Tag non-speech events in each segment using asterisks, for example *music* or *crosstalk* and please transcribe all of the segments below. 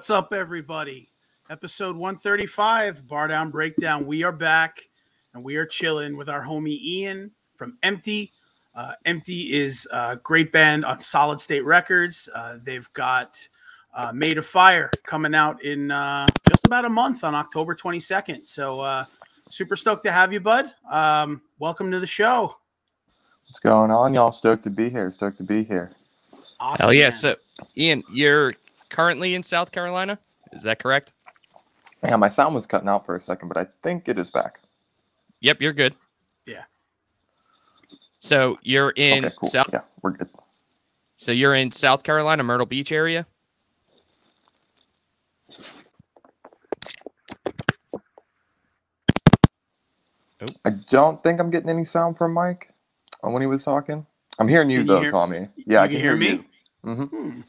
What's up, everybody? Episode 135, Bardown Breakdown. We are back and we are chilling with our homie Ian from Empty. Uh, Empty is a great band on Solid State Records. Uh, they've got uh, Made of Fire coming out in uh, just about a month on October 22nd. So, uh, super stoked to have you, bud. Um, welcome to the show. What's going on, y'all? Stoked to be here. Stoked to be here. Awesome. Hell yeah. man. So, Ian, you're currently in South Carolina. Is that correct? Yeah, my sound was cutting out for a second, but I think it is back. Yep, you're good. Yeah. So you're in okay, cool. South. Yeah, we're good. So you're in South Carolina, Myrtle Beach area. I don't think I'm getting any sound from Mike uh, when he was talking. I'm hearing you Can you though, hear- Tommy. Yeah, I you can hear me? You. hmm Hmm.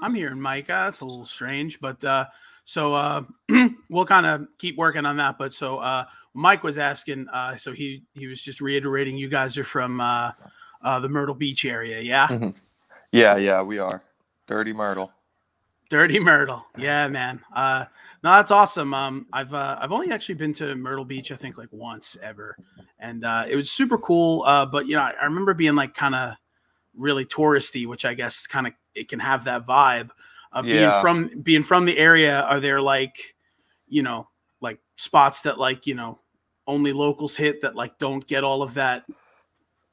I'm hearing Mike. Uh, that's a little strange, but uh, so uh, *clears throat* we'll kind of keep working on that. But so uh, Mike was asking, uh, so he he was just reiterating, you guys are from uh, uh, the Myrtle Beach area, yeah? Hmm. Yeah, yeah, we are. Dirty Myrtle. Dirty Myrtle, yeah, man. Uh, no, that's awesome. Um, I've uh, I've only actually been to Myrtle Beach, I think, like once ever, and uh, it was super cool. Uh, but you know, I, I remember being like kind of really touristy, which I guess kind of it can have that vibe. Uh, being Yeah. from being from the area, are there like, you know, like spots that like you know only locals hit that like don't get all of that,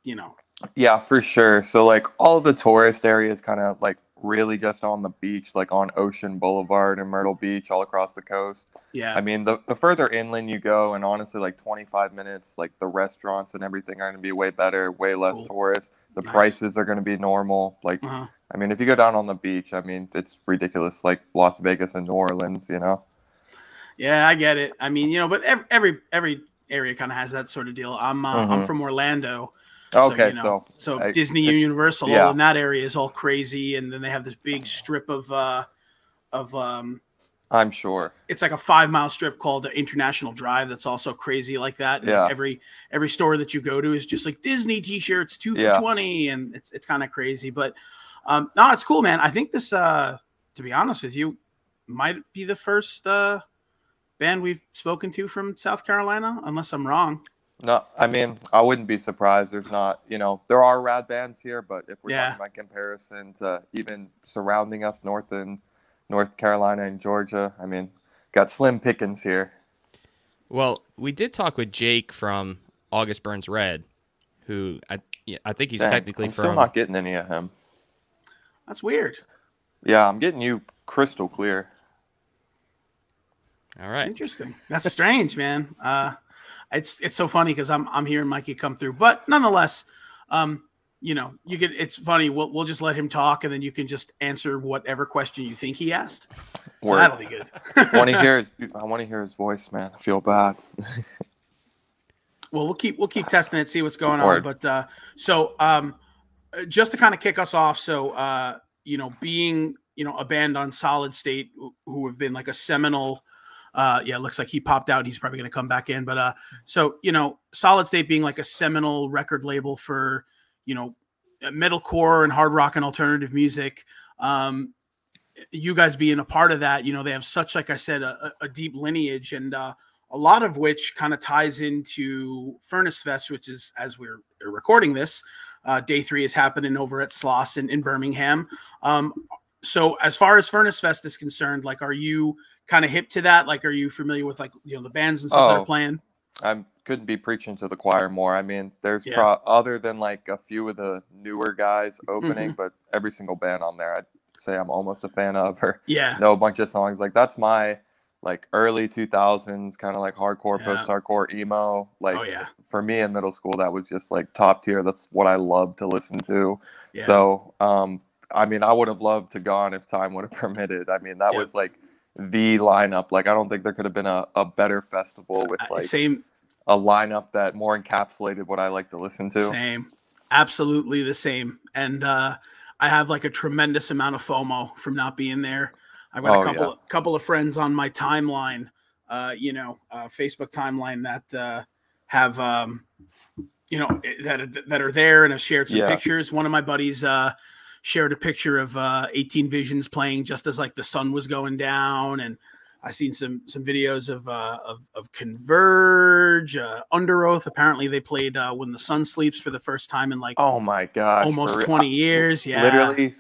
you know? Yeah, for sure. So like all the tourist areas kind of like really just on the beach, like on Ocean Boulevard and Myrtle Beach, all across the coast. Yeah, I mean, the, the further inland you go, and honestly, like 25 minutes, like the restaurants and everything are going to be way better, way less Cool. tourists. The Nice. prices are going to be normal. Like, uh-huh. I mean, if you go down on the beach, I mean, it's ridiculous, like Las Vegas and New Orleans, you know? Yeah, I get it. I mean, you know, but every every, every area kind of has that sort of deal. I'm uh, I'm Mhm. from Orlando. Okay, you know, so, so I- Disney Universal yeah. all in that area is all crazy, and then they have this big strip of uh of um I'm sure. it's like a five mile strip called International Drive that's also crazy like that. And Yeah. every every store that you go to is just like Disney t-shirts, two for Yeah. twenty, and it's it's kind of crazy. But um no, it's cool, man. I think this uh to be honest with you, might be the first uh band we've spoken to from South Carolina, unless I'm wrong. No, I mean, I wouldn't be surprised. There's not, you know, there are rad bands here, but if we're Yeah. talking about comparison to even surrounding us north in North Carolina and Georgia, I mean, got slim pickings here. Well, we did talk with Jake from August Burns Red, who I yeah, I think he's Dang, technically I'm still from. not getting any of him. That's weird. Yeah, I'm getting you crystal clear. All right. Interesting. That's strange, man. Uh, it's it's so funny because I'm I'm hearing Mikey come through, but nonetheless, um, you know, you could. It's funny. We'll we'll just let him talk, and then you can just answer whatever question you think he asked. So Word. that'll be good. I want to hear his *laughs* I want to hear his voice, man. I feel bad. *laughs* well, we'll keep we'll keep testing it, see what's going on. But uh, so um, just to kind of kick us off, so uh, you know, being you know a band on Solid State who- have been like a seminal. Uh, yeah, it looks like he popped out. He's probably going to come back in. But uh, so you know, Solid State being like a seminal record label for you know metalcore and hard rock and alternative music. Um, you guys being a part of that, you know, they have such, like I said, a, a deep lineage and uh, a lot of which kind of ties into Furnace Fest, which is as we're recording this, uh, day three is happening over at Sloss in, in Birmingham. Um, so as far as Furnace Fest is concerned, like, are you kind of hip to that? Like, are you familiar with like you know the bands and stuff that Oh. are playing? I couldn't be preaching to the choir more. I mean, there's Yeah. pro- other than like a few of the newer guys Mm-hmm. opening, but every single band on there, I'd say I'm almost a fan of or Yeah, know a bunch of songs. Like that's my like early 2000s kind of like hardcore, Yeah. post-hardcore emo. Like oh yeah, for me in middle school, that was just like top tier. That's what I loved to listen to. yeah. So, um, I mean, I would have loved to gone if time would have *laughs* permitted. I mean, that was like the lineup. Like, I don't think there could have been a, a better festival with Uh, like same a lineup that more encapsulated what I like to listen to. Same. Absolutely the same. And uh, I have like a tremendous amount of FOMO from not being there. I've got Oh, a couple yeah. couple of friends on my timeline, uh, you know, uh, Facebook timeline that uh, have um, you know that that are there and have shared some Yeah. pictures. One of my buddies uh, shared a picture of uh, 18 Visions playing just as like the sun was going down, and I seen some some videos of uh, of, of Converge, uh, Underoath. Apparently, they played uh, when the sun sleeps for the first time in like Oh my god! almost 20 years. Yeah, Literally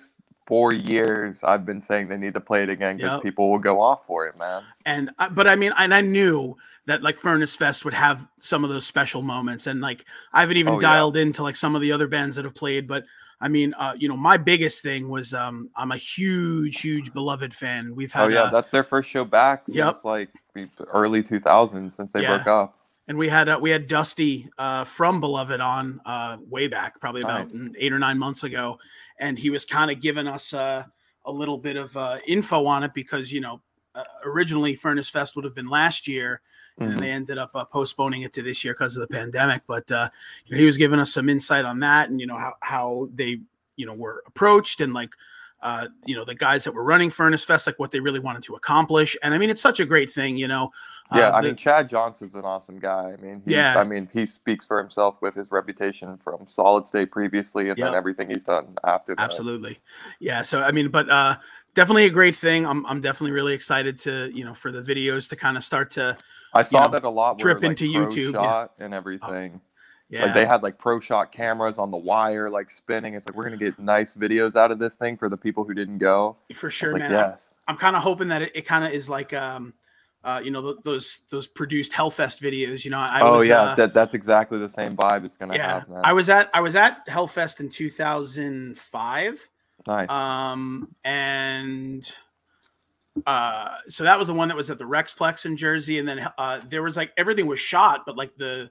four years. I've been saying they need to play it again because Yep. people will go off for it, man. and I, but I mean, and I knew that like Furnace Fest would have some of those special moments, and like I haven't even Oh, yeah. dialed into like some of the other bands that have played, but I mean, uh, you know, my biggest thing was um, I'm a huge, huge beloved fan. We've had Oh yeah, uh, that's their first show back Yep. since like early 2000s since they Yeah. broke up. and we had uh, we had Dusty uh, from Beloved on uh, way back, probably about Nice. eight or nine months ago, and he was kind of giving us uh, a little bit of uh, info on it because you know uh, originally Furnace Fest would have been last year, and Mhm. they ended up uh, postponing it to this year because of the pandemic. But uh, you know, he was giving us some insight on that, and you know how how they you know were approached and like. Uh, you know the guys that were running Furnace Fest, like what they really wanted to accomplish, and I mean it's such a great thing, you know. Yeah, Uh, I the- mean Chad Johnson's an awesome guy. I mean, he, Yeah. I mean he speaks for himself with his reputation from Solid State previously, and Yep. then everything he's done after that. absolutely yeah so i mean but uh definitely a great thing i'm, I'm definitely really excited to you know for the videos to kind of start to I saw know, that a lot. where, like, into YouTube, yeah. Oh, and everything. yeah Like they had like pro shot cameras on the wire, like spinning. It's like we're gonna get nice videos out of this thing for the people who didn't go. for sure like, man yes. i'm kind of hoping that it, it kind of is like um uh you know th- those those produced hellfest videos you know i oh was, yeah, uh, that that's exactly the same vibe it's gonna yeah have, man. i was at i was at hellfest in 2005 nice. um and uh so that was the one that was at the rexplex in jersey and then uh there was like everything was shot but like the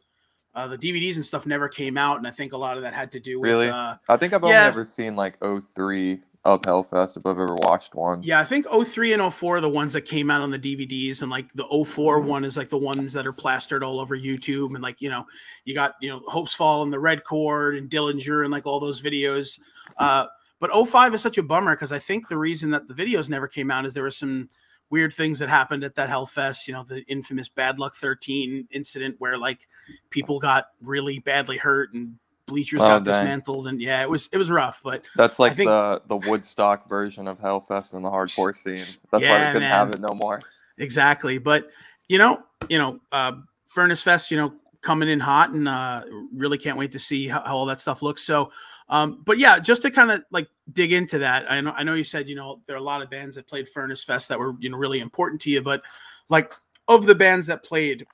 uh the dvds and stuff never came out and i think a lot of that had to do with Really? uh I think I've only yeah. ever seen like 03 of Hellfest if I've ever watched one. yeah i think 03 and 04 are the ones that came out on the dvds and like the 4 one is like the ones that are plastered all over youtube and like you know you got you know Hopesfall and the Red Chord and dillinger and like all those videos uh but 05 is such a bummer because i think the reason that the videos never came out is there were some weird things that happened at that hellfest you know the infamous bad luck 13 incident where like people got really badly hurt and bleachers Oh, got dang. dismantled and yeah it was it was rough but That's like think- the the Woodstock version of Hellfest in the hardcore *laughs* scene. That's why we couldn't have it no more. exactly but you know you know uh furnace fest you know coming in hot and uh really can't wait to see how, how all that stuff looks so um but yeah just to kind of like dig into that i know i know you said you know there are a lot of bands that played furnace fest that were you know really important to you but like of the bands that played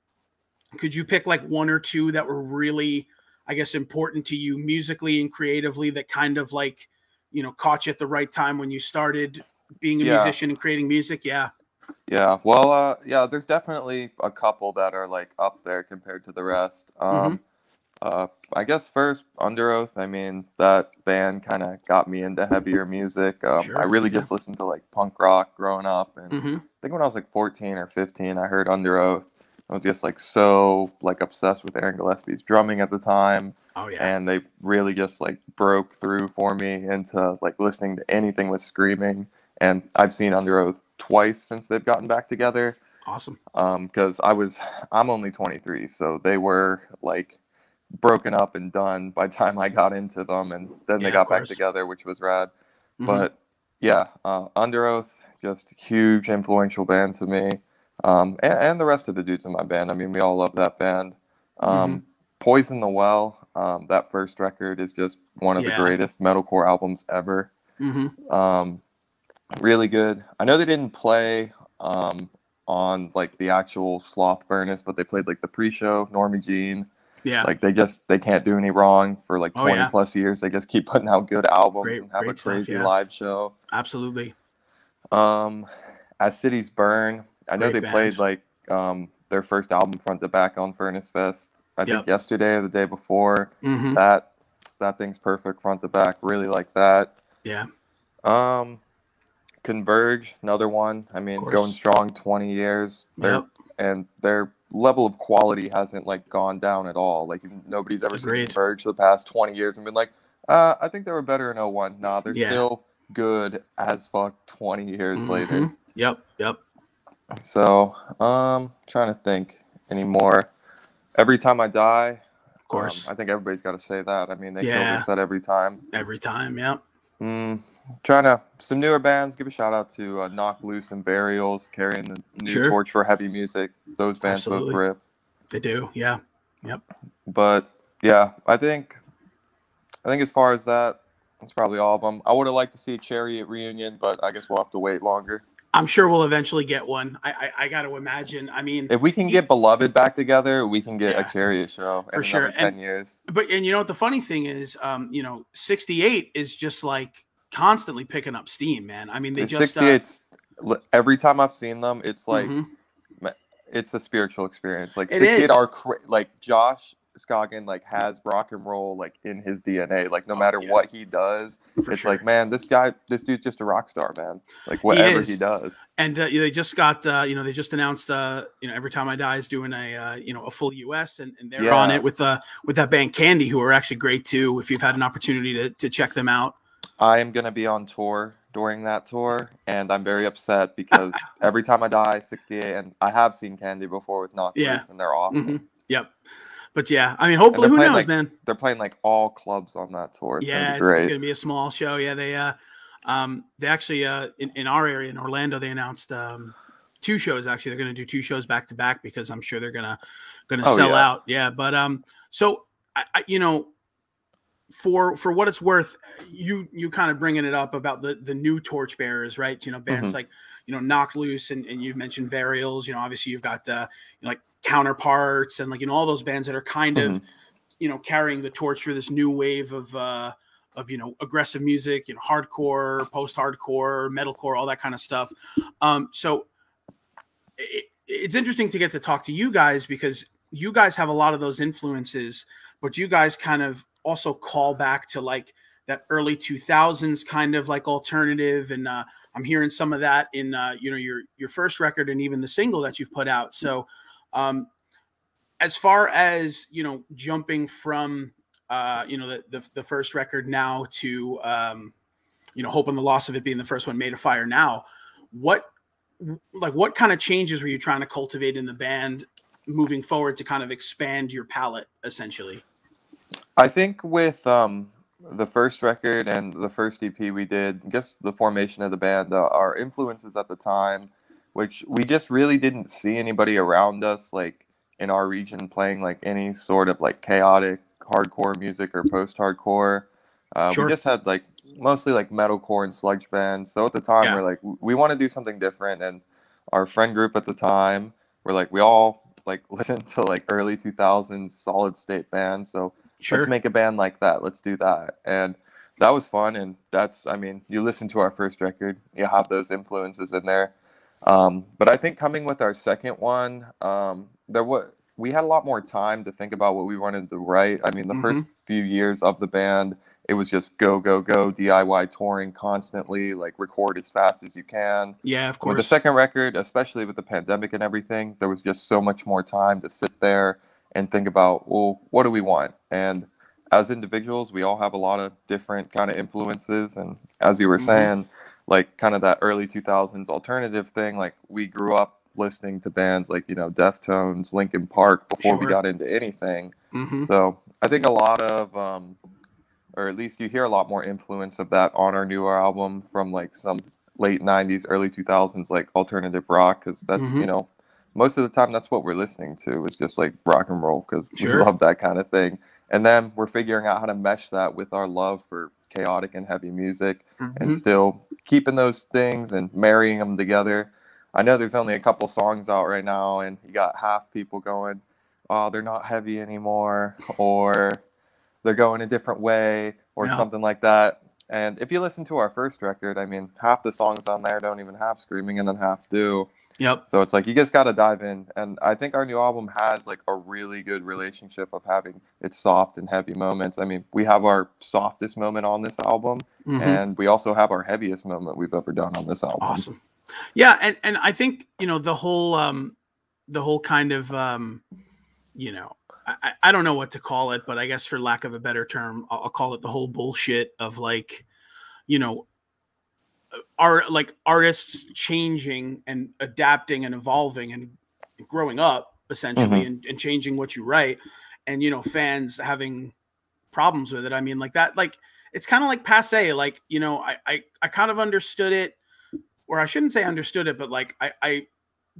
could you pick like one or two that were really i guess important to you musically and creatively that kind of like you know caught you at the right time when you started being a Yeah. musician and creating music yeah Yeah, well, uh, yeah, there's definitely a couple that are like up there compared to the rest. Um, uh, I guess first Underoath. I mean, that band kind of got me into heavier music. Um, Sure, I really yeah. just listened to like punk rock growing up, and hmm I think when I was like 14 or 15, I heard Underoath. I was just like so like obsessed with Aaron Gillespie's drumming at the time, oh yeah. And they really just like broke through for me into like listening to anything with screaming. And I've seen Underoath twice since they've gotten back together. Awesome. Um, because I was I'm only 23, so they were like broken up and done by the time I got into them, and then Yeah, they got back together, which was rad. Mhm. But yeah, uh, Underoath, just huge influential band to me, um, and, and the rest of the dudes in my band. I mean, we all love that band. Um, Mm-hmm. Poison the Well, um, that first record is just one of Yeah. the greatest metalcore albums ever Mhm. um, really good. I know they didn't play um, on like the actual Sloss Furnace, but they played like the pre-show. Norma Jean, yeah like they just they can't do any wrong for like Oh, 20 yeah. plus years. They just keep *laughs* putting out good albums Great- and have a great stuff, crazy yeah. live show. absolutely Um, As Cities Burn, I know Great they played like um, their first album front to back on Furnace Fest. I think yesterday or the day before. hmm That that thing's perfect front to back. Really like that. yeah Um, Converge, another one. I mean, going strong 20 years. They're, Yep. And their level of quality hasn't like gone down at all. Like nobody's ever seen Agreed. Converge the past 20 years and been like, uh, I think they were better in 01. Nah, they're Yeah. still good as fuck 20 years later. Mhm. yep yep So, um, trying to think anymore. Every time I die, of course um, I think everybody's got to say that. I mean, they kill Yeah. this set every time. every time yep Mm, trying to some newer bands. Give a shout out to uh, Knocked Loose and Varials carrying the new Sure. torch for heavy music. Those bands Absolutely. both rip. They do, yeah. Yep. But yeah, I think I think as far as that, that's probably all of them. I would have liked to see a Chariot reunion, but I guess we'll have to wait longer. I'm sure we'll eventually get one. I I, I got to imagine. I mean, If we can get Beloved back together, we can get Yeah. a Chariot show in For sure, ten and- years. but and you know what the funny thing is, um, you know, 68 is just like constantly picking up steam, man. I mean, they And just uh, every time I've seen them, it's like mhm. it's a spiritual experience. Like 68 are cra- like Josh Scogin like has rock and roll like in his DNA. Like no Oh, matter yeah. what he does, for it's sure. like man, this guy, this dude's just a rock star, man. Like whatever he, is. does. and uh, they just got uh, you know they just announced uh, you know every time I die is doing a uh, you know a full US and, and they're on it with uh with that band Candy who are actually great too if you've had an opportunity to, to check them out. I am gonna be on tour during that tour, and I'm very upset because *laughs* every time I die, 68, and I have seen Candy before with Knock Yeah. And they're awesome. Mhm. Yep. But yeah, I mean hopefully who knows, like, man. They're playing like all clubs on that tour. It's yeah, gonna it's, it's gonna be a small show. Yeah, they uh um they actually uh in, in our area in Orlando they announced um two shows actually they're gonna do two shows back to back because I'm sure they're gonna gonna Oh, sell yeah. out. Yeah, but um so I, I you know for for what it's worth, you you kind of bringing it up about the the new torchbearers, right? You know, bands Mhm. like you know Knocked Loose and and you've mentioned Varials. You know, obviously you've got uh you know, like Counterparts and like you know all those bands that are kind of Mhm. you know carrying the torch for this new wave of uh of you know aggressive music, you know hardcore, post-hardcore, metalcore, all that kind of stuff. Um, so it, it's interesting to get to talk to you guys because you guys have a lot of those influences, but you guys kind of also call back to like that early 2000s kind of like alternative and uh, i'm hearing some of that in uh, you know your your first record and even the single that you've put out so um, as far as you know jumping from uh, you know the, the the first record now to um, you know hoping the loss of it being the first one made a fire now what like what kind of changes were you trying to cultivate in the band moving forward to kind of expand your palette essentially? I think with um, the first record and the first EP we did, just the formation of the band, uh, our influences at the time, which we just really didn't see anybody around us like in our region playing like any sort of like chaotic hardcore music or post-hardcore. Uh, Sure. We just had like mostly like metalcore and sludge bands. So at the time, Yeah. we're like, we want to do something different, and our friend group at the time, we're like, we all like *laughs* listened to like early 2000s solid state bands. So sure let's make a band like that let's do that and that was fun and that's i mean you listen to our first record you have those influences in there um, but i think coming with our second one um, there was we had a lot more time to think about what we wanted to write i mean the first few years of the band it was just go go go diy touring constantly like record as fast as you can yeah of course. with the second record, especially with the pandemic and everything, there was just so much more time to sit there and think about, well, what do we want? And as individuals, we all have a lot of different kind of influences. And as you were Mhm. saying, like kind of that early 2000s alternative thing, like we grew up listening to bands like, you know, Deftones, Linkin Park before we got into anything. Mhm. So I think a lot of, um, or at least you hear a lot more influence of that on our newer album from like some late 90s, early 2000s, like alternative rock, because that, Mhm. you know, most of the time that's what we're listening to is just like rock and roll because Sure. we love that kind of thing. And then we're figuring out how to mesh that with our love for chaotic and heavy music and Mhm. still keeping those things and marrying them together. I know there's only a couple songs out right now, and you got half people going, "Oh, they're not heavy anymore," or "They're going a different way," or Yeah. something like that. And if you listen to our first record, I mean, half the songs on there don't even have screaming, and then half do. Yep. So it's like you just got to dive in. And I think our new album has like a really good relationship of having its soft and heavy moments. I mean, we have our softest moment on this album, Mhm. and we also have our heaviest moment we've ever done on this album. awesome yeah and and i think you know the whole um the whole kind of um you know I, I- I don't know what to call it but i guess for lack of a better term i'll, I'll call it the whole bullshit of like you know are like artists changing and adapting and evolving and growing up essentially Mhm. and, and changing what you write and you know fans having problems with it i mean like that like it's kind of like passe. Like you know, I, I I kind of understood it, or I shouldn't say understood it, but like I I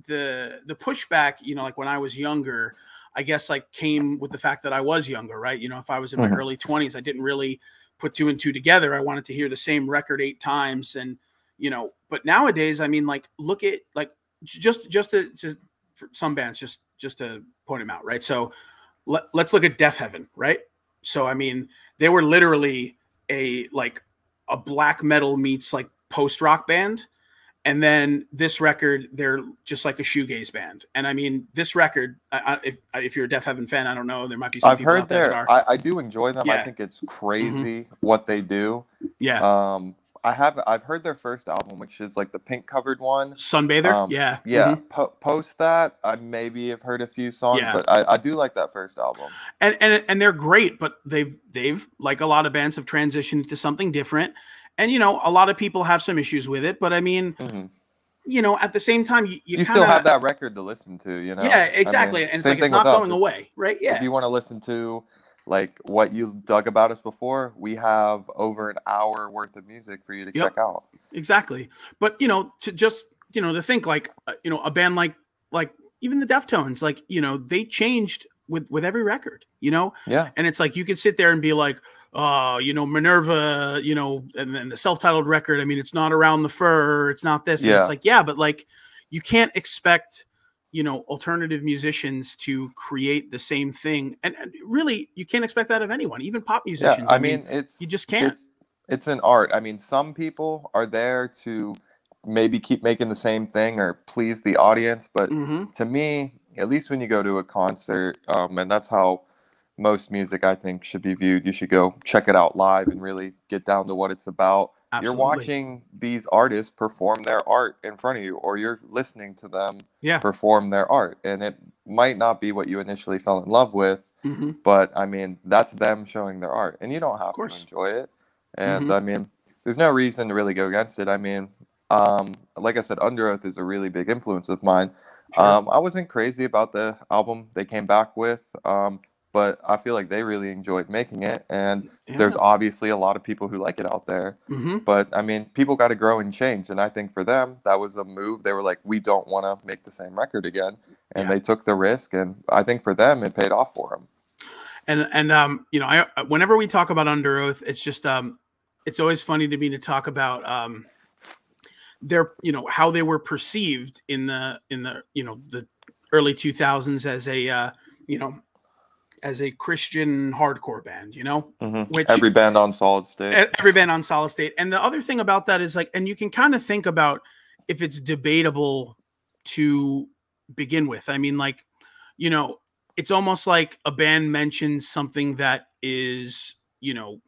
the the pushback, you know, like when I was younger, I guess like came with the fact that I was younger, right? You know, if I was in my Mhm. early 20s, I didn't really put two and two together. I wanted to hear the same record eight times and you know, but nowadays, I mean like look at like just just to just for some bands just just to point them out, right? So let, let's look at Deafheaven, right? So I mean, they were literally a like a black metal meets like post rock band and then this record they're just like a shoegaze band and i mean this record I, I, if, if you're a Deafheaven fan i don't know there might be some I've people heard out there their. that are I, I do enjoy them. I think it's crazy what they do. yeah Um, I have. I've heard their first album, which is like the pink covered one. sunbather um, yeah Yeah. mhm. Po- post that, I maybe have heard a few songs, Yeah. but I, I do like that first album. and and and they're great but they've they've like a lot of bands have transitioned to something different and you know a lot of people have some issues with it but i mean Mhm. you know at the same time you, you, You, kinda, still have that record to listen to, you know. yeah I mean, exactly and it's like it's not going away right yeah If you want to listen to like what you dug about us before, we have over an hour worth of music for you to Yep. check out. exactly but you know to just you know to think like uh, you know a band like like even the deftones like you know they changed with with every record you know Yeah. and it's like you could sit there and be like oh you know minerva you know and then the self-titled record i mean it's not around the fur it's not this and Yeah. it's like yeah but like you can't expect you know alternative musicians to create the same thing and, and really you can't expect that of anyone even pop musicians Yeah, I mean, it's you just can't. It's, it's an art. I mean, some people are there to maybe keep making the same thing or please the audience, but Mhm. to me, at least when you go to a concert, um, and that's how most music I think should be viewed. You should go check it out live and really get down to what it's about. Absolutely. You're watching these artists perform their art in front of you, or you're listening to them yeah perform their art, and it might not be what you initially fell in love with, hmm but I mean that's them showing their art, and you don't have to enjoy it. And Mhm. I mean, there's no reason to really go against it. I mean, um, like I said, Underoath is a really big influence of mine. Sure. Um, I wasn't crazy about the album they came back with, um, but I feel like they really enjoyed making it, and there's obviously a lot of people who like it out there. hmm But I mean, people got to grow and change, and I think for them that was a move. They were like, we don't want to make the same record again, and Yeah. they took the risk, and I think for them it paid off for them. and and um you know i whenever we talk about Underoath it's just um it's always funny to me to talk about um their you know how they were perceived in the in the you know the early 2000s as a uh you know as a christian hardcore band you know Mhm. Which- Every band on Solid State. Every band on solid state and the other thing about that is like and you can kind of think about if it's debatable to begin with i mean like you know it's almost like a band mentions something that is you know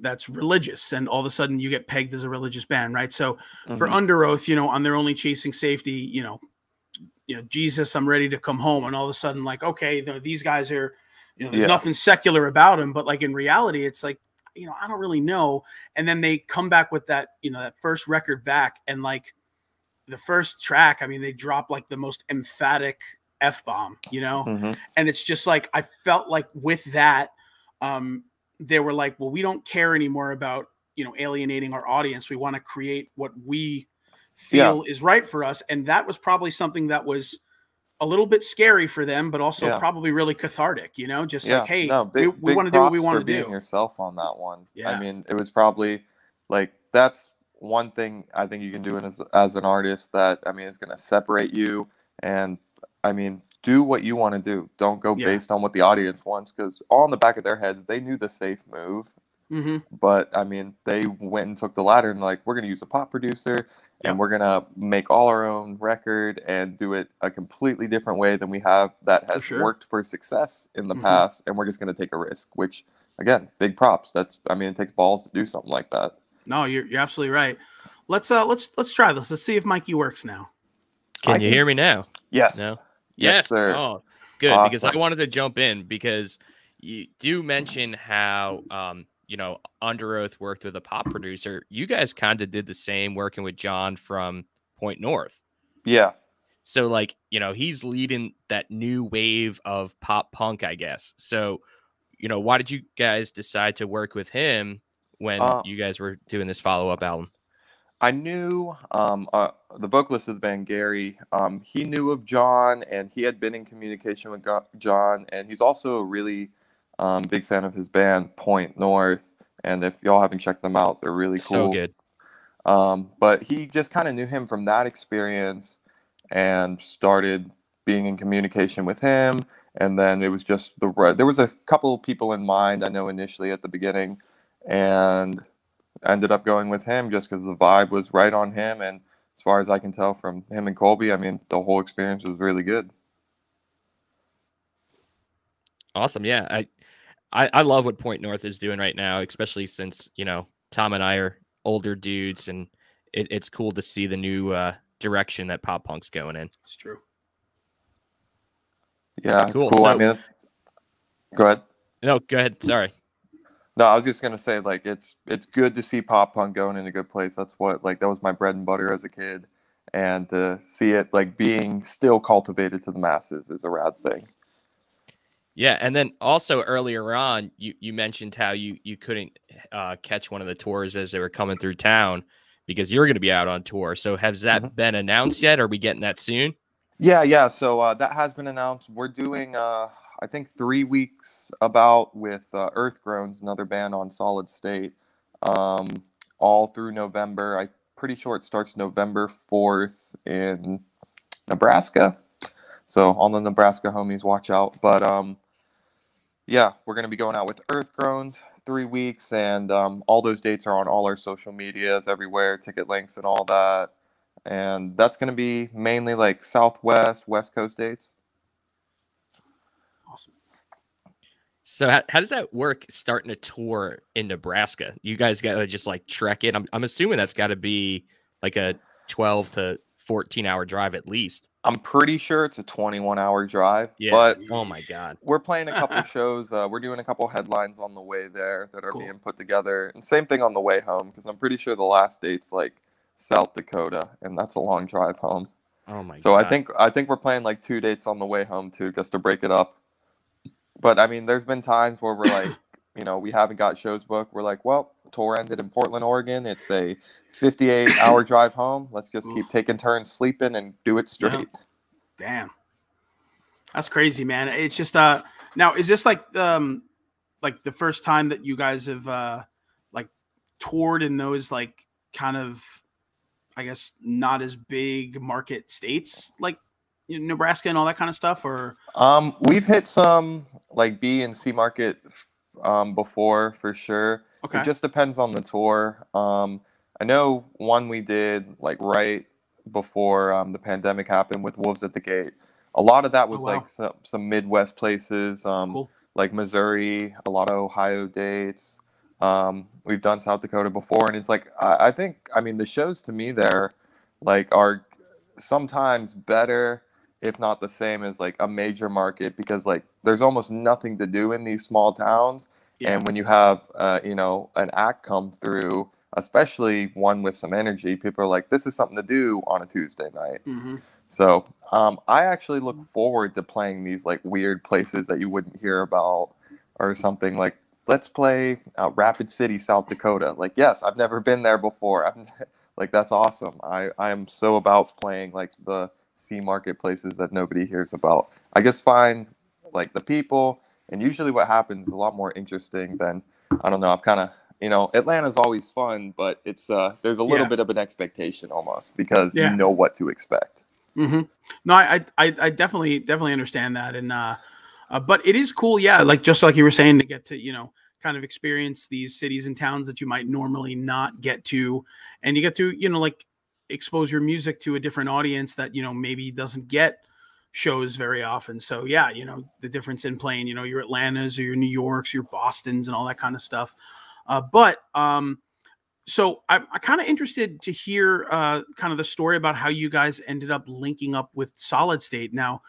that's religious and all of a sudden you get pegged as a religious band right so for Mhm. Underoath you know on their only chasing safety you know you know jesus i'm ready to come home. And all of a sudden like okay know, these guys are you know there's Yeah. nothing secular about them but like in reality it's like you know i don't really know. And then they come back with that you know that first record back. And like the first track i mean they drop like the most emphatic f-bomb you know? Mhm. and it's just like i felt like with that um they were like well we don't care anymore about you know alienating our audience. We want to create what we feel is right for us and that was probably something that was a little bit scary for them but also Yeah. probably really cathartic you know just Yeah, like hey no, big, we, we want to do what we props want for to being do yourself on that one. Yeah. I mean, it was probably like that's one thing I think you can do mm-hmm. as as an artist that I mean is going to separate you and I mean do what you want to do. Don't go Yeah. based on what the audience wants because all in the back of their heads they knew the safe move, hmm but I mean they went and took the ladder and like we're going to use a pop producer Yep. and we're going to make all our own record and do it a completely different way than we have that has sure. worked for success in the Mhm. past and we're just going to take a risk which again big props that's i mean it takes balls to do something like that no you're, you're absolutely right let's uh let's let's try this let's see if mikey works now Can I you can- hear me now? yes No. Yes, sir. Oh, good. Because I wanted to jump in because you do mention how um, you know, Underoath worked with a pop producer. You guys kind of did the same working with John from Point North. yeah So like, you know, he's leading that new wave of pop punk, I guess. So you know, why did you guys decide to work with him when Uh, you guys were doing this follow up album? I knew um, uh, the vocalist of the band, Gary. Um, he knew of John, and he had been in communication with John. And he's also a really um, big fan of his band, Point North. And if y'all haven't checked them out, they're really cool. So good. Um, but he just kind of knew him from that experience and started being in communication with him. And then it was just the right. There was a couple of people in mind I know initially at the beginning, and ended up going with him just because the vibe was right on him. And as far as I can tell from him and Colby, I mean, the whole experience was really good. Awesome. Yeah. I, I, I love what Point North is doing right now, especially since, you know, Tom and I are older dudes and it, it's cool to see the new uh, direction that pop punk's going in. It's true. Yeah, Cool. it's cool. I mean, go ahead. No, go ahead. Sorry. No, I was just gonna say like it's it's good to see pop punk going in a good place. That's what like that was my bread and butter as a kid, and to see it like being still cultivated to the masses is a rad thing. Yeah, and then also earlier on, you you mentioned how you you couldn't uh, catch one of the tours as they were coming through town because you're going to be out on tour. So has that Mhm. been announced yet? Are we getting that soon? Yeah, yeah. So uh, that has been announced. We're doing uh, I think three weeks about with uh, Earth Groans, another band on Solid State, um, all through November. I'm pretty sure it starts November fourth in Nebraska. So all the Nebraska homies, watch out. But um, yeah, we're gonna be going out with Earth Groans three weeks, and um, all those dates are on all our social medias everywhere, ticket links and all that. And that's gonna be mainly like Southwest, West Coast dates. Awesome. So how, how does that work starting a tour in Nebraska? You guys got to just like trek it. I'm, I'm assuming that's got to be like a 12 to 14 hour drive at least. I'm pretty sure it's a 21 hour drive, Yeah. but Oh my God. we're playing a couple *laughs* shows. Uh, we're doing a couple headlines on the way there that are Cool. being put together, and same thing on the way home because I'm pretty sure the last date's like South Dakota, and that's a long drive home. Oh my so God. I think I think we're playing like two dates on the way home too, just to break it up. But I mean, there's been times where we're like, *coughs* you know, we haven't got shows booked. We're like, well, tour ended in Portland, Oregon. It's a 58 hour *coughs* drive home. Let's just keep taking turns sleeping and do it straight. Damn. That's crazy, man. It's just uh now is this like um like the first time that you guys have uh like toured in those like kind of I guess not as big market states like you know, Nebraska and all that kind of stuff or Um, we've hit some like B and C market um, before for sure. Okay. It just depends on the tour. Um, I know one we did like right before um, the pandemic happened with Wolves at the Gate. A lot of that was Oh, wow. like some, some Midwest places, um, cool. like Missouri, a lot of Ohio dates. Um, we've done South Dakota before, and it's like I, I think I mean the shows to me there like are sometimes better if not the same as like a major market because like there's almost nothing to do in these small towns Yeah. and when you have uh, you know an act come through especially one with some energy people are like this is something to do on a tuesday night. Hmm so um, i actually look forward to playing these like weird places that you wouldn't hear about or something like let's play uh, rapid city south dakota. Like yes i've never been there before. I'm *laughs* like that's awesome. I i am so about playing like the C marketplaces that nobody hears about. I just find like the people and usually what happens is a lot more interesting than i don't know i'm kind of you know atlanta's always fun but it's uh there's a little Yeah. bit of an expectation almost because Yeah. you know what to expect Mm-hmm. No, I, I, I definitely, definitely understand that, and uh, uh, but it is cool, yeah. Like just like you were saying, to get to you know, kind of experience these cities and towns that you might normally not get to, and you get to you know, like expose your music to a different audience that you know maybe doesn't get shows very often. So yeah, you know, the difference in playing, you know, your Atlantas or your New Yorks, your Boston's, and all that kind of stuff. Uh, but um, so I'm, I'm kind of interested to hear uh, kind of the story about how you guys ended up linking up with Solid State. Now,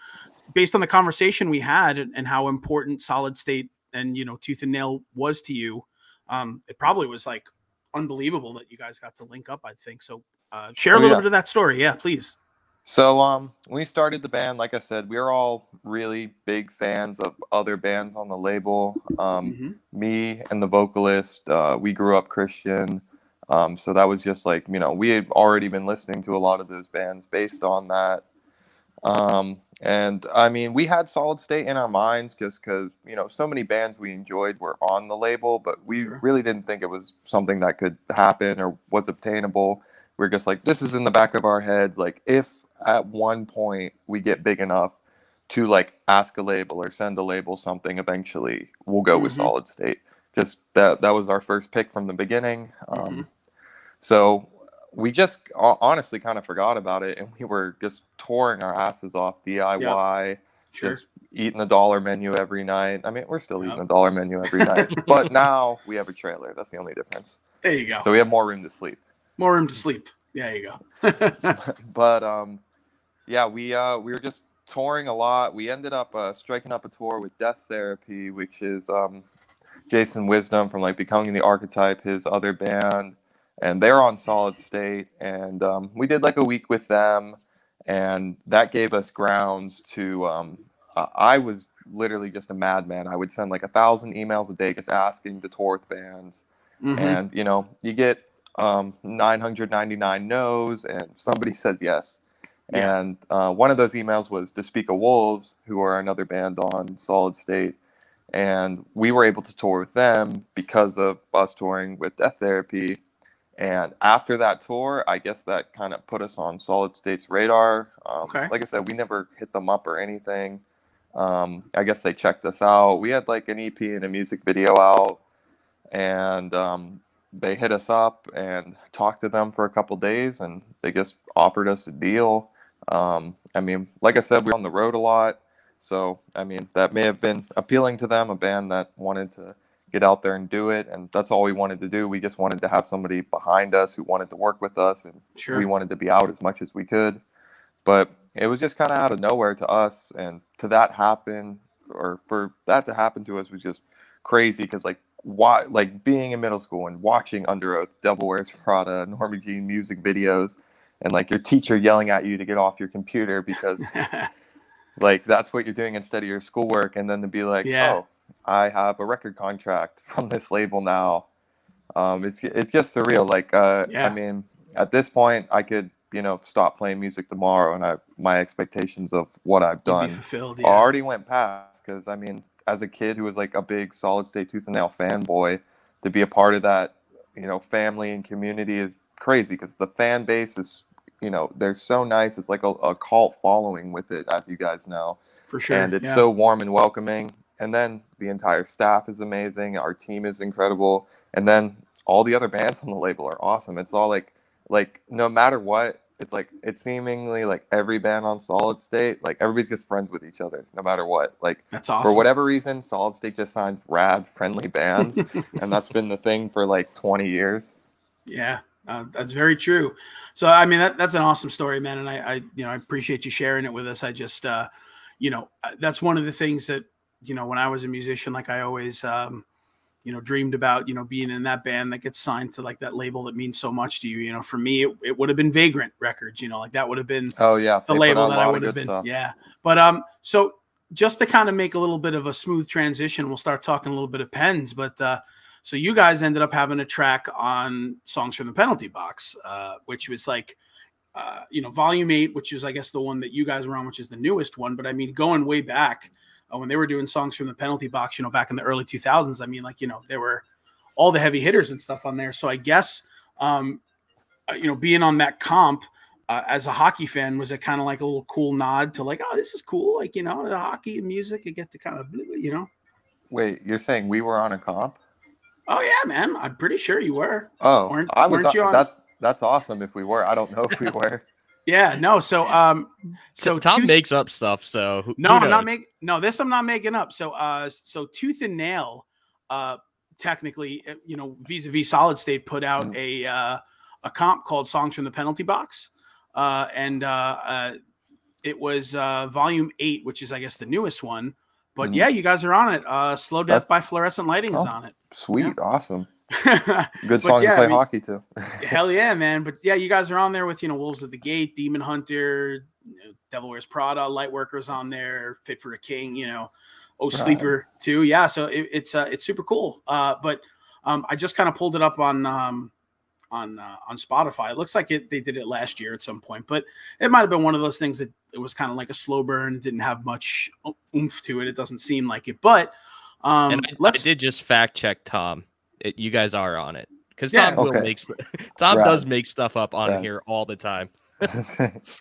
based on the conversation we had and, and how important Solid State and you know Tooth and Nail was to you, um, it probably was like unbelievable that you guys got to link up. I think so. Uh, share a Oh, little yeah. bit of that story, yeah, please. So um, when we started the band, like I said, we were all really big fans of other bands on the label. Um, Mhm. Me and the vocalist, uh, we grew up Christian, um, so that was just like you know we had already been listening to a lot of those bands based on that. Um, and I mean, we had Solid State in our minds just because you know so many bands we enjoyed were on the label, but we Sure. really didn't think it was something that could happen or was obtainable. We're just like, this is in the back of our heads. Like, if at one point we get big enough to like ask a label or send a label something, eventually we'll go with Mhm. Solid State. Just that that was our first pick from the beginning. Um, Mhm. So we just honestly kind of forgot about it, and we were just touring our asses off DIY, Sure. just eating the dollar menu every night. I mean, we're still eating the dollar menu every night, *laughs* but now we have a trailer. That's the only difference. There you go. So we have more room to sleep. More room to sleep. There you go. *laughs* but um, yeah, we uh, we were just touring a lot. We ended up uh, striking up a tour with Death Therapy, which is um, Jason Wisdom from like Becoming the Archetype, his other band, and they're on Solid State. And um, we did like a week with them, and that gave us grounds to. Um, uh, I was literally just a madman. I would send like a thousand emails a day just asking to tour with bands Mhm. and you know you get um, 999 no's and somebody *laughs* said yes. Yeah. and uh, one of those emails was Despika Wolves who are another band on Solid State. And we were able to tour with them because of us touring with Death Therapy. And after that tour I guess that kind of put us on Solid State's radar. Um, Okay. like I said we never hit them up or anything. Um, I guess they checked us out. We had like an EP and a music video out. And um, they hit us up and talked to them for a couple days and they just offered us a deal. Um, i mean like i said we are on the road a lot so i mean that may have been appealing to them a band that wanted to get out there and do it and that's all we wanted to do. We just wanted to have somebody behind us who wanted to work with us and Sure. we wanted to be out as much as we could. But it was just kind of out of nowhere to us and to that happen or for that to happen to us was just crazy because like why like being in middle school and watching Underoath devil wears prada norma jean music videos and like your teacher yelling at you to get off your computer because *laughs* like that's what you're doing instead of your schoolwork and then to be like Yeah. oh i have a record contract *laughs* from this label now um it's it's just surreal like uh Yeah. i mean at this point i could you know stop playing music tomorrow and i my expectations of what i've done. Yeah. already went past because I mean, as a kid who was like a big Solid State Tooth and Nail fanboy, to be a part of that, you know, family and community is crazy because the fan base is, you know, they're so nice. It's like a, a cult following with it, as you guys know, For sure. and it's yeah. so warm and welcoming. And then the entire staff is amazing. Our team is incredible, and then all the other bands on the label are awesome. It's all like, like no matter what, it's like it's seemingly like every band on Solid State, like everybody's just friends with each other, no matter what. Like That's awesome. for whatever reason, Solid State just signs rad, friendly bands, *laughs* and that's been the thing for like 20 years. Yeah, uh, that's very true. So I mean that that's an awesome story, man, and I, I you know I appreciate you sharing it with us. I just uh, you know uh, that's one of the things that you know when I was a musician, like I always um, you know dreamed about you know being in that band that gets signed to like that label that means so much to you. You know, for me it, it would have been Vagrant Records. You know, like that would have been Oh yeah, the label that I would have been. stuff. Yeah. But um, so just to kind of make a little bit of a smooth transition, we'll start talking a little bit of pens. But uh, so you guys ended up having a track on songs from the penalty box, uh, which was like. Uh, you know, volume eight, which is, I guess, the one that you guys were on, which is the newest one. But I mean, going way back uh, when they were doing songs from the penalty box, you know, back in the early 2000s, I mean, like, you know, there were all the heavy hitters and stuff on there. So I guess, um, uh, you know, being on that comp, uh, as a hockey fan, was it kind of like a little cool nod to like, oh, this is cool, like you know, the hockey and music, you get to kind of, you know, Wait, you're saying we were on a comp? oh yeah, man, I'm pretty sure you were. Oh, Weren't- I was weren't you on- that. That's awesome. If we were, I don't know if we *laughs* were. Yeah, no, so um, *laughs* so Tom Tooth- makes up stuff, so who, no, who I'm not making no, this I'm not making up. So uh, so Tooth and Nail, uh, technically, uh, you know, vis-a-vis Solid State put out Mhm. a uh, a comp called Songs from the Penalty Box, uh, and uh, uh, it was uh, Volume Eight, which is I guess the newest one. But Mhm. yeah, you guys are on it. Uh, Slow Death That- by Fluorescent Lighting is Oh. on it. Sweet, awesome, it. *laughs* good song yeah, to I play mean- hockey to. *laughs* Hell yeah, man! But yeah, you guys are on there with you know Wolves of the Gate, Demon Hunter, you know, Devil Wears Prada, Lightworkers on there, Fit for a King, you know, Oh Sleeper too. Yeah, so it, it's uh, it's super cool. Uh, but um, I just kind of pulled it up on um, on uh, on Spotify. It looks like it they did it last year at some point, but it might have been one of those things that it was kind of like a slow burn, didn't have much oomph to it. It doesn't seem like it, but um, and I, let's... I did just fact check Tom. It, you guys are on it because yeah, Tom okay. will make *laughs* Tom right. does make stuff up on here all the time. *laughs*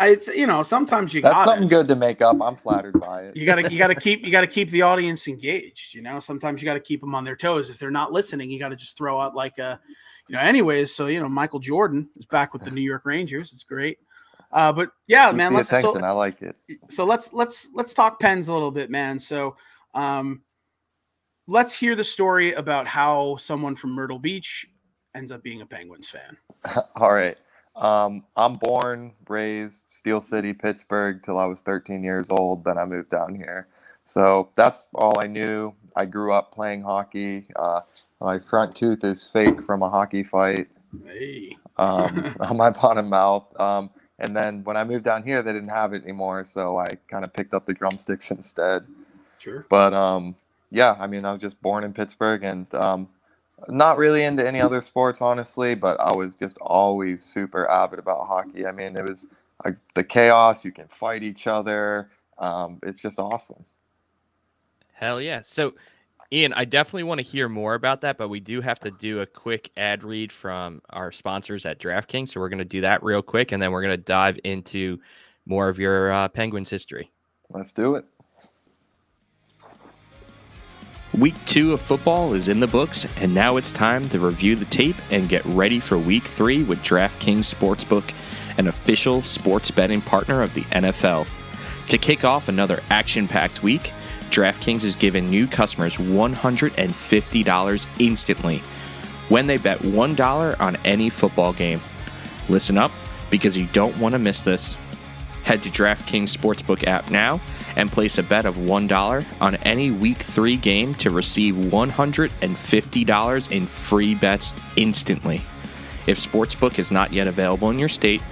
it's you know sometimes you that's something good to make up. I'm flattered by it. You gotta you gotta *laughs* keep you gotta keep the audience engaged. You know sometimes you gotta keep them on their toes. If they're not listening, you gotta just throw out like a you know. Anyways, so you know Michael Jordan is back with the New York Rangers. It's great. Uh, but yeah, keep man, let's attention. So, I like it. So let's let's let's talk pens a little bit, man. So um, let's hear the story about how someone from Myrtle Beach ends up being a Penguins fan. *laughs* All right. Um, I'm born, raised Steel City, Pittsburgh, till I was 13 years old. Then I moved down here. So that's all I knew. I grew up playing hockey. Uh, my front tooth is fake from a hockey fight hey. *laughs* um, *laughs* on my bottom mouth. Um, and then when I moved down here, they didn't have it anymore. So I kind of picked up the drumsticks instead. Sure. But um, yeah, I mean, I was just born in Pittsburgh and um, not really into any other sports, honestly, but I was just always super avid about hockey. I mean, it was the chaos. You can fight each other. Um, it's just awesome. Hell yeah! So, Ian, I definitely want to hear more about that, but we do have to do a quick ad read from our sponsors at DraftKings. So we're going to do that real quick, and then we're going to dive into more of your uh, Penguins history. Let's do it. Week two of football is in the books, and now it's time to review the tape and get ready for week three with DraftKings Sportsbook, an official sports betting partner of the NFL. To kick off another action packed week, DraftKings is giving new customers $150 instantly when they bet $1 on any football game. Listen up because you don't want to miss this. Head to DraftKings Sportsbook app now and place a bet of $1 on any Week 3 game to receive $150 in free bets instantly. If Sportsbook is not yet available in your state,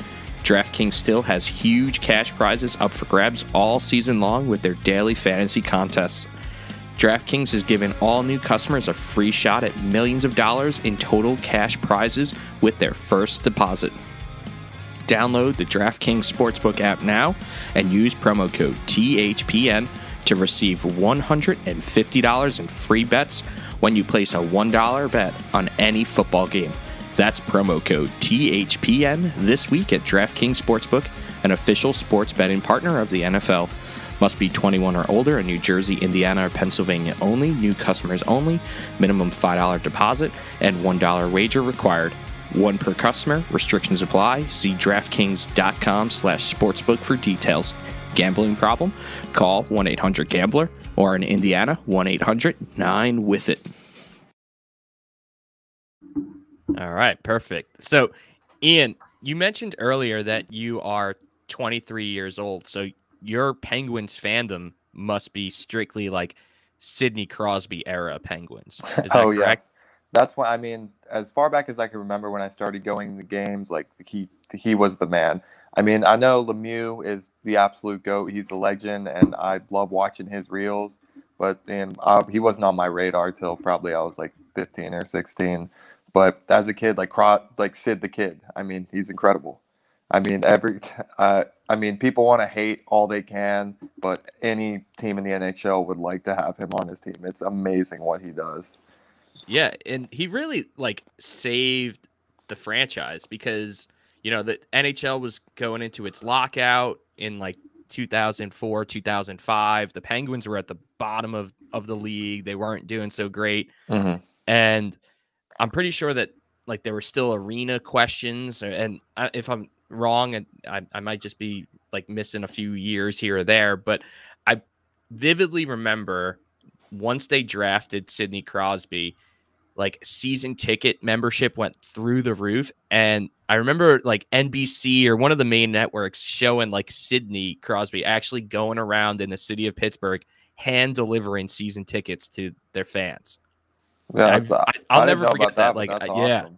DraftKings still has huge cash prizes up for grabs all season long with their daily fantasy contests. DraftKings has given all new customers a free shot at millions of dollars in total cash prizes with their first deposit. Download the DraftKings Sportsbook app now and use promo code THPN to receive $150 in free bets when you place a $1 bet on any football game. That's promo code THPN this week at DraftKings Sportsbook, an official sports betting partner of the NFL. Must be 21 or older in New Jersey, Indiana, or Pennsylvania only. New customers only. Minimum $5 deposit and $1 wager required. One per customer. Restrictions apply. See DraftKings.com slash sportsbook for details. Gambling problem? Call 1-800-GAMBLER or in Indiana, 1-800-9-WITH-IT. All right, perfect. So, Ian, you mentioned earlier that you are 23 years old. So your Penguins fandom must be strictly like Sidney Crosby era Penguins. Is that *laughs* oh, correct? Yeah that's why I mean, as far back as I can remember when I started going to games, like he he was the man. I mean, I know Lemieux is the absolute goat. He's a legend, and I love watching his reels. But and uh, he wasn't on my radar till probably I was like 15 or 16. But as a kid, like like Sid the Kid, I mean, he's incredible. I mean, every *laughs* uh, I mean, people want to hate all they can, but any team in the NHL would like to have him on his team. It's amazing what he does. Yeah, and he really like saved the franchise because you know the NHL was going into its lockout in like 2004, 2005. The Penguins were at the bottom of of the league. They weren't doing so great. Mm-hmm. And I'm pretty sure that like there were still arena questions and if I'm wrong and I, I might just be like missing a few years here or there, but I vividly remember once they drafted Sidney Crosby, like season ticket membership went through the roof. And I remember like NBC or one of the main networks showing like Sidney Crosby actually going around in the city of Pittsburgh hand delivering season tickets to their fans. Yeah, I, will never forget that. that. Like, uh, awesome. yeah,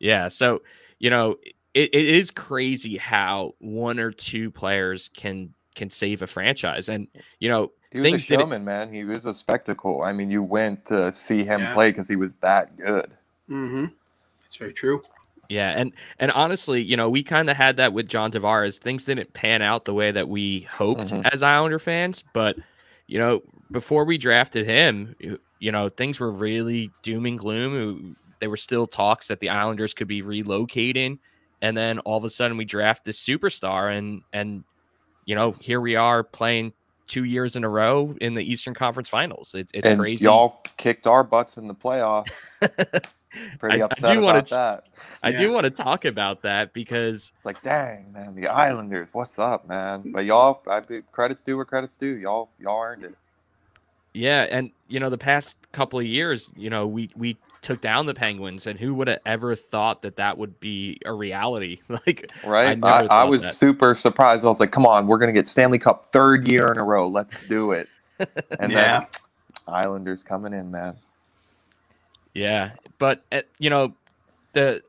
yeah. So you know, it, it is crazy how one or two players can can save a franchise. And you know, he was things a didn't- showman, man. He was a spectacle. I mean, you went to see him Yeah. play because he was that good. Mm-hmm. It's very true. Yeah, and and honestly, you know, we kind of had that with John Tavares. Things didn't pan out the way that we hoped Mhm. as Islander fans, but you know, before we drafted him, you, you know, things were really doom and gloom. There were still talks that the Islanders could be relocating, and then all of a sudden we draft this superstar, and and you know, here we are playing two years in a row in the Eastern Conference Finals. It, it's and crazy. y'all kicked our butts in the playoffs. *laughs* Pretty I- I upset do wanna about that. I Yeah. do want to talk about that because It's like, dang, man, the Islanders, what's up, man? But y'all, I, credits due where credits due. Y'all, y'all earned it. Yeah, and you know the past couple of years, you know we we took down the Penguins, and who would have ever thought that that would be a reality? *laughs* Like, Right? never I, I, was that. super surprised. I was like, come on, we're gonna get Stanley Cup third year in a row. Let's do it. *laughs* And Yeah. then Islanders coming in, man. yeah, but uh, you know the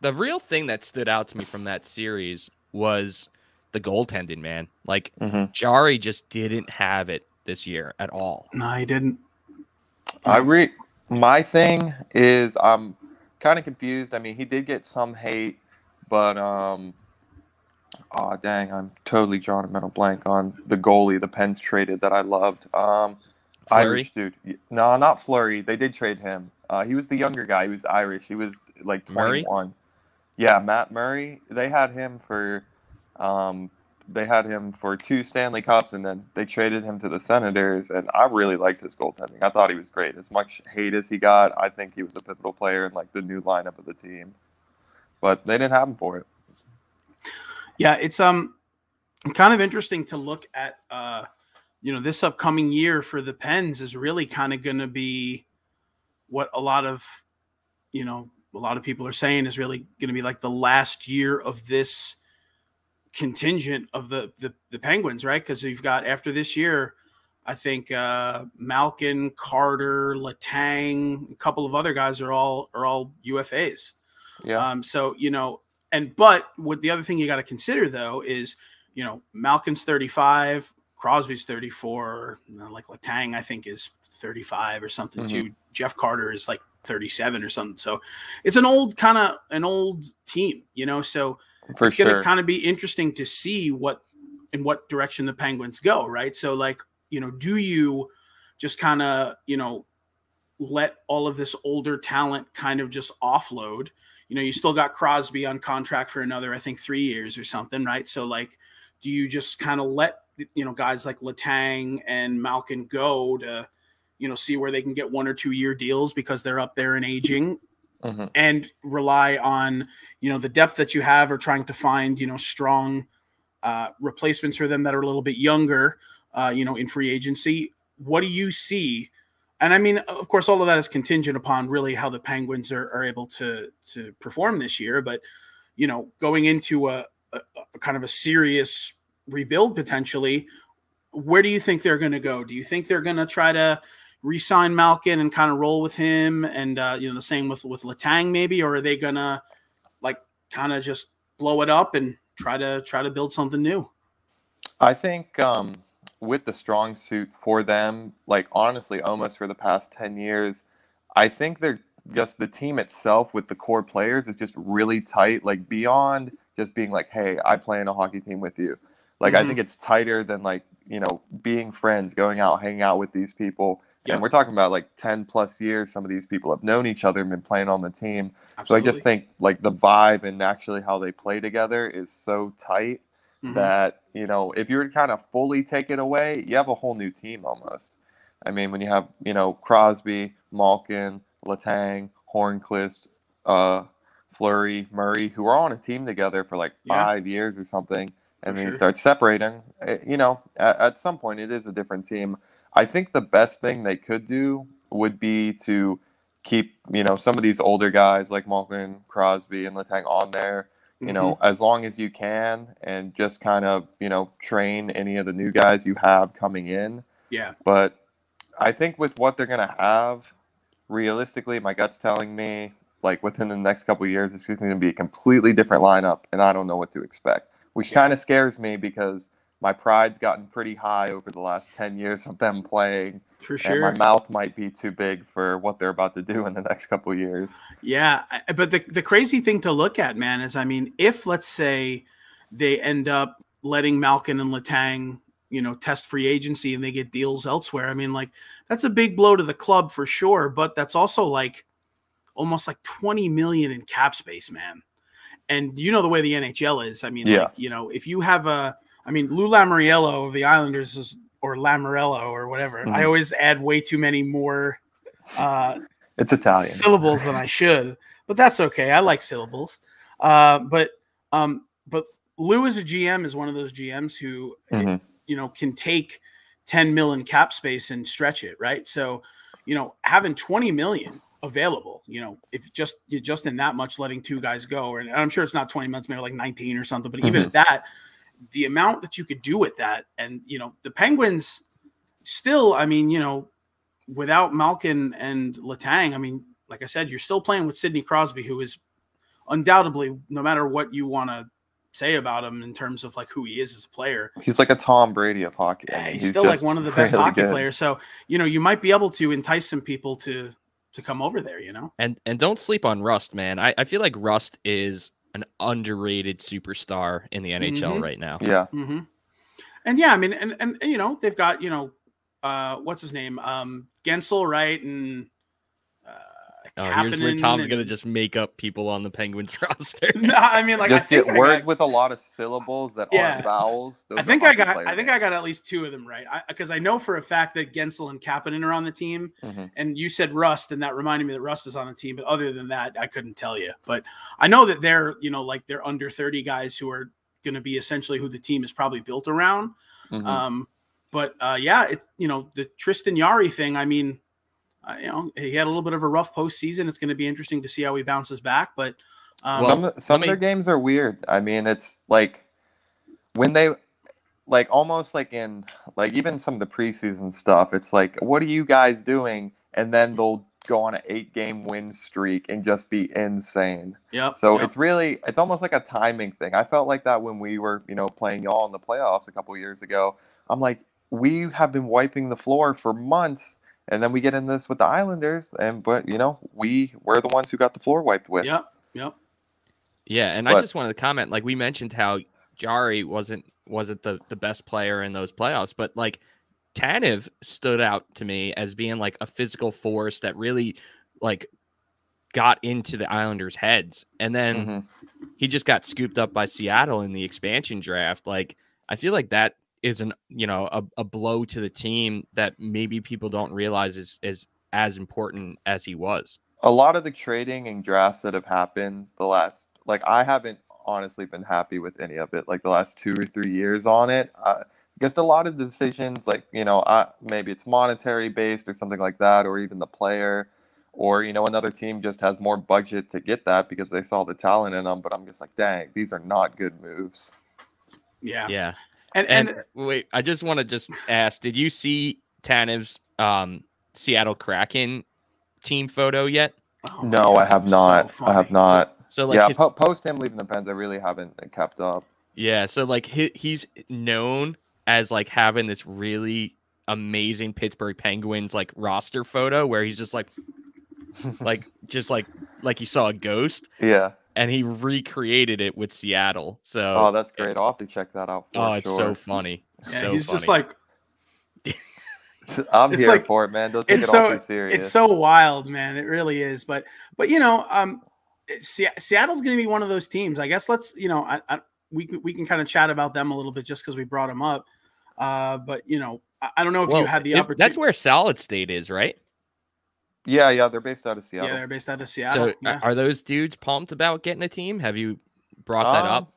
the real thing that stood out to me from that series was the goaltending, man. Like hmm Jarry just didn't have it this year at all. No, he didn't. I re my thing is I'm kind of confused. I mean, he did get some hate, but um oh dang, I'm totally drawing a mental blank on the goalie the Pens traded that I loved. Um Fleury? Irish dude. No, not Fleury. They did trade him. Uh, he was the younger guy. He was Irish. He was like Murray? 21. Yeah, Matt Murray. They had him for um they had him for two Stanley Cups, and then they traded him to the Senators. And I really liked his goaltending. I thought he was great. As much hate as he got, I think he was a pivotal player in like the new lineup of the team. But they didn't have him for it. Yeah, it's um kind of interesting to look at uh you know this upcoming year for the Pens is really kind of going to be what a lot of you know a lot of people are saying is really going to be like the last year of this contingent of the the, the Penguins, right? Because you've got after this year, I think uh Malkin, Carter, Letang, a couple of other guys are all are all UFAs. Yeah. Um, so you know, and but what the other thing you got to consider though is, you know, Malkin's 35, Crosby's 34, you know, like Letang I think is 35 or something too. Jeff Carter is like 37 or something. So it's an old kind of an old team, you know. So for it's going to kind of be interesting to see what in what direction the Penguins go, right? So like, you know, do you just kind of, you know, let all of this older talent kind of just offload? You know, you still got Crosby on contract for another, I think, three years or something, right? So like, do you just kind of let you know guys like Letang and Malkin go to, you know, see where they can get one or two year deals because they're up there and aging, Mhm. and rely on you know the depth that you have or trying to find you know strong uh, replacements for them that are a little bit younger uh, you know in free agency. What do you see? And i mean of course all of that is contingent upon really how the penguins are, are able to to perform this year. But you know going into a, a, a kind of a serious rebuild potentially where do you think they're going to go? Do you think they're going to try to re-sign Malkin and kind of roll with him, and uh, you know the same with with Letang maybe, or are they gonna like kind of just blow it up and try to try to build something new? I think um, with the strong suit for them, like honestly, almost for the past 10 years, I think they're just the team itself with the core players is just really tight, like beyond just being like, hey, I play in a hockey team with you. Like, I Mhm. think it's tighter than like, you know, being friends, going out, hanging out with these people. Yeah. And we're talking about like 10 plus years. Some of these people have known each other and been playing on the team. So I just think like the vibe and actually how they play together is so tight Mhm. that you know if you were to kind of fully take it away, you have a whole new team almost. I mean, when you have you know Crosby, Malkin, Letang, Hornqvist, uh, Fleury, Murray, who are all on a team together for like Yeah. five years or something, and For then you start separating. eh, You know, at, at some point, it is a different team. I think the best thing they could do would be to keep you know some of these older guys like Malkin, Crosby, and Letang on there you Mm-hmm. know, as long as you can, and just kind of, you know, train any of the new guys you have coming in. yeah, But I think with what they're going to have, realistically, my gut's telling me like within the next couple of years, it's going to be a completely different lineup, and I don't know what to expect, which Yeah. kind of scares me because my pride's gotten pretty high over the last ten years of them playing, For and sure. my mouth might be too big for what they're about to do in the next couple of years. Yeah, but the the crazy thing to look at, man, is I mean, if let's say they end up letting Malkin and Letang, you know, test free agency and they get deals elsewhere, I mean, like that's a big blow to the club for sure. But that's also like almost like twenty million in cap space, man. And you know the way the NHL is. I mean, Yeah. like you know, if you have a, I mean, Lou Lamoriello of the Islanders is or Lamorello or whatever. I Mhm. always add way too many more uh It's Italian. syllables than I should, but that's okay. I like syllables. Uh, but um, but Lou as a GM is one of those GMs who Mhm. you know can take 10 million cap space and stretch it, right? So you know having 20 million available, you know, if just you're just in that much letting two guys go, and I'm sure it's not 20 months, maybe like 19 or something, but even Mhm. at that, the amount that you could do with that, and you know, the Penguins still, I mean, you know, without Malkin and Letang, I mean, like I said, you're still playing with Sidney Crosby, who is undoubtedly, no matter what you want to say about him in terms of like who he is as a player, He's like a Tom Brady of hockey. I yeah, mean, he's, still like one of the best really hockey good. players. So you know, you might be able to entice some people to to come over there. You know, And and don't sleep on Rust, man. I, I feel like Rust is an underrated superstar in the NHL Mhm. right now. Yeah. hmm and yeah, I mean, and, and and you know, they've got you know, uh, what's his name, um, Guentzel, right, and Oh, here's where Kapanen Tom's gonna just make up people on the Penguins *laughs* roster. *laughs* No, I mean, like just I get words got- with a lot of syllables that Yeah. aren't vowels. Those I think I got. I think I got at least two of them right because I, know for a fact that Guentzel and Kapanen are on the team, Mhm. and you said Rust, and that reminded me that Rust is on the team. But other than that, I couldn't tell you. But I know that they're you know like they're under thirty guys who are going to be essentially who the team is probably built around. Mhm. Um, but uh, yeah, it's you know the Tristan Jarry thing. I mean, uh, you know he had a little bit of a rough postseason. It's going to be interesting to see how he bounces back. But um, Well, some some let of their games are weird. I mean, it's like when they like almost like in like even some of the preseason stuff. It's like, what are you guys doing? And then they'll go on an eight game win streak and just be insane. yep. So yep. it's really it's almost like a timing thing. I felt like that when we were you know playing y'all in the playoffs a couple years ago. I'm like, we have been wiping the floor for months. And then we get in this with the Islanders, and but you know we we're the ones who got the floor wiped with. yep. Yep. Yeah, and I just wanted to comment. Like we mentioned, how Jarry wasn't wasn't the the best player in those playoffs, but like Tanev stood out to me as being like a physical force that really like got into the Islanders' heads, and then Mhm. he just got scooped up by Seattle in the expansion draft. Like I feel like that is an you know a, a blow to the team that maybe people don't realize is is as important as he was. a lot of the trading and drafts that have happened the last like I haven't honestly been happy with any of it like the last two or three years on it. Uh, I guess a lot of the decisions like you know I, maybe it's monetary based or something like that or even the player or you know another team just has more budget to get that because they saw the talent in them. But I'm just like dang these are not good moves. Yeah. Yeah. And And, and, wait, I just want to just ask: Did you see Tanev's um, Seattle Kraken team photo yet? oh my No, I God, have so not. I have funny. not. So like, yeah, his- po- post him leaving the Pens, I really haven't kept up. yeah, so like he, he's known as like having this really amazing Pittsburgh Penguins like roster photo where he's just like like just like like he saw a ghost yeah. And he recreated it with Seattle. So Oh, that's great. I'll have to check that out. For oh, it's so funny. Yeah, so he's just like *laughs* I'm It's here like- for it, man. Don't take it's it all so too serious. it's so wild, man. It really is. But but you know, um, Se- Seattle's going to be one of those teams. I guess let's you know, I, I, we can- we can kind of chat about them a little bit just because we brought them up. Uh, but you know, I, I don't know if you had the is- opportunity. that's where Solid State is, right? Yeah, yeah, they're based out of Seattle. yeah, they're based out of Seattle. So uh, yeah. are those dudes pumped about getting a team? Have you brought that Um, up?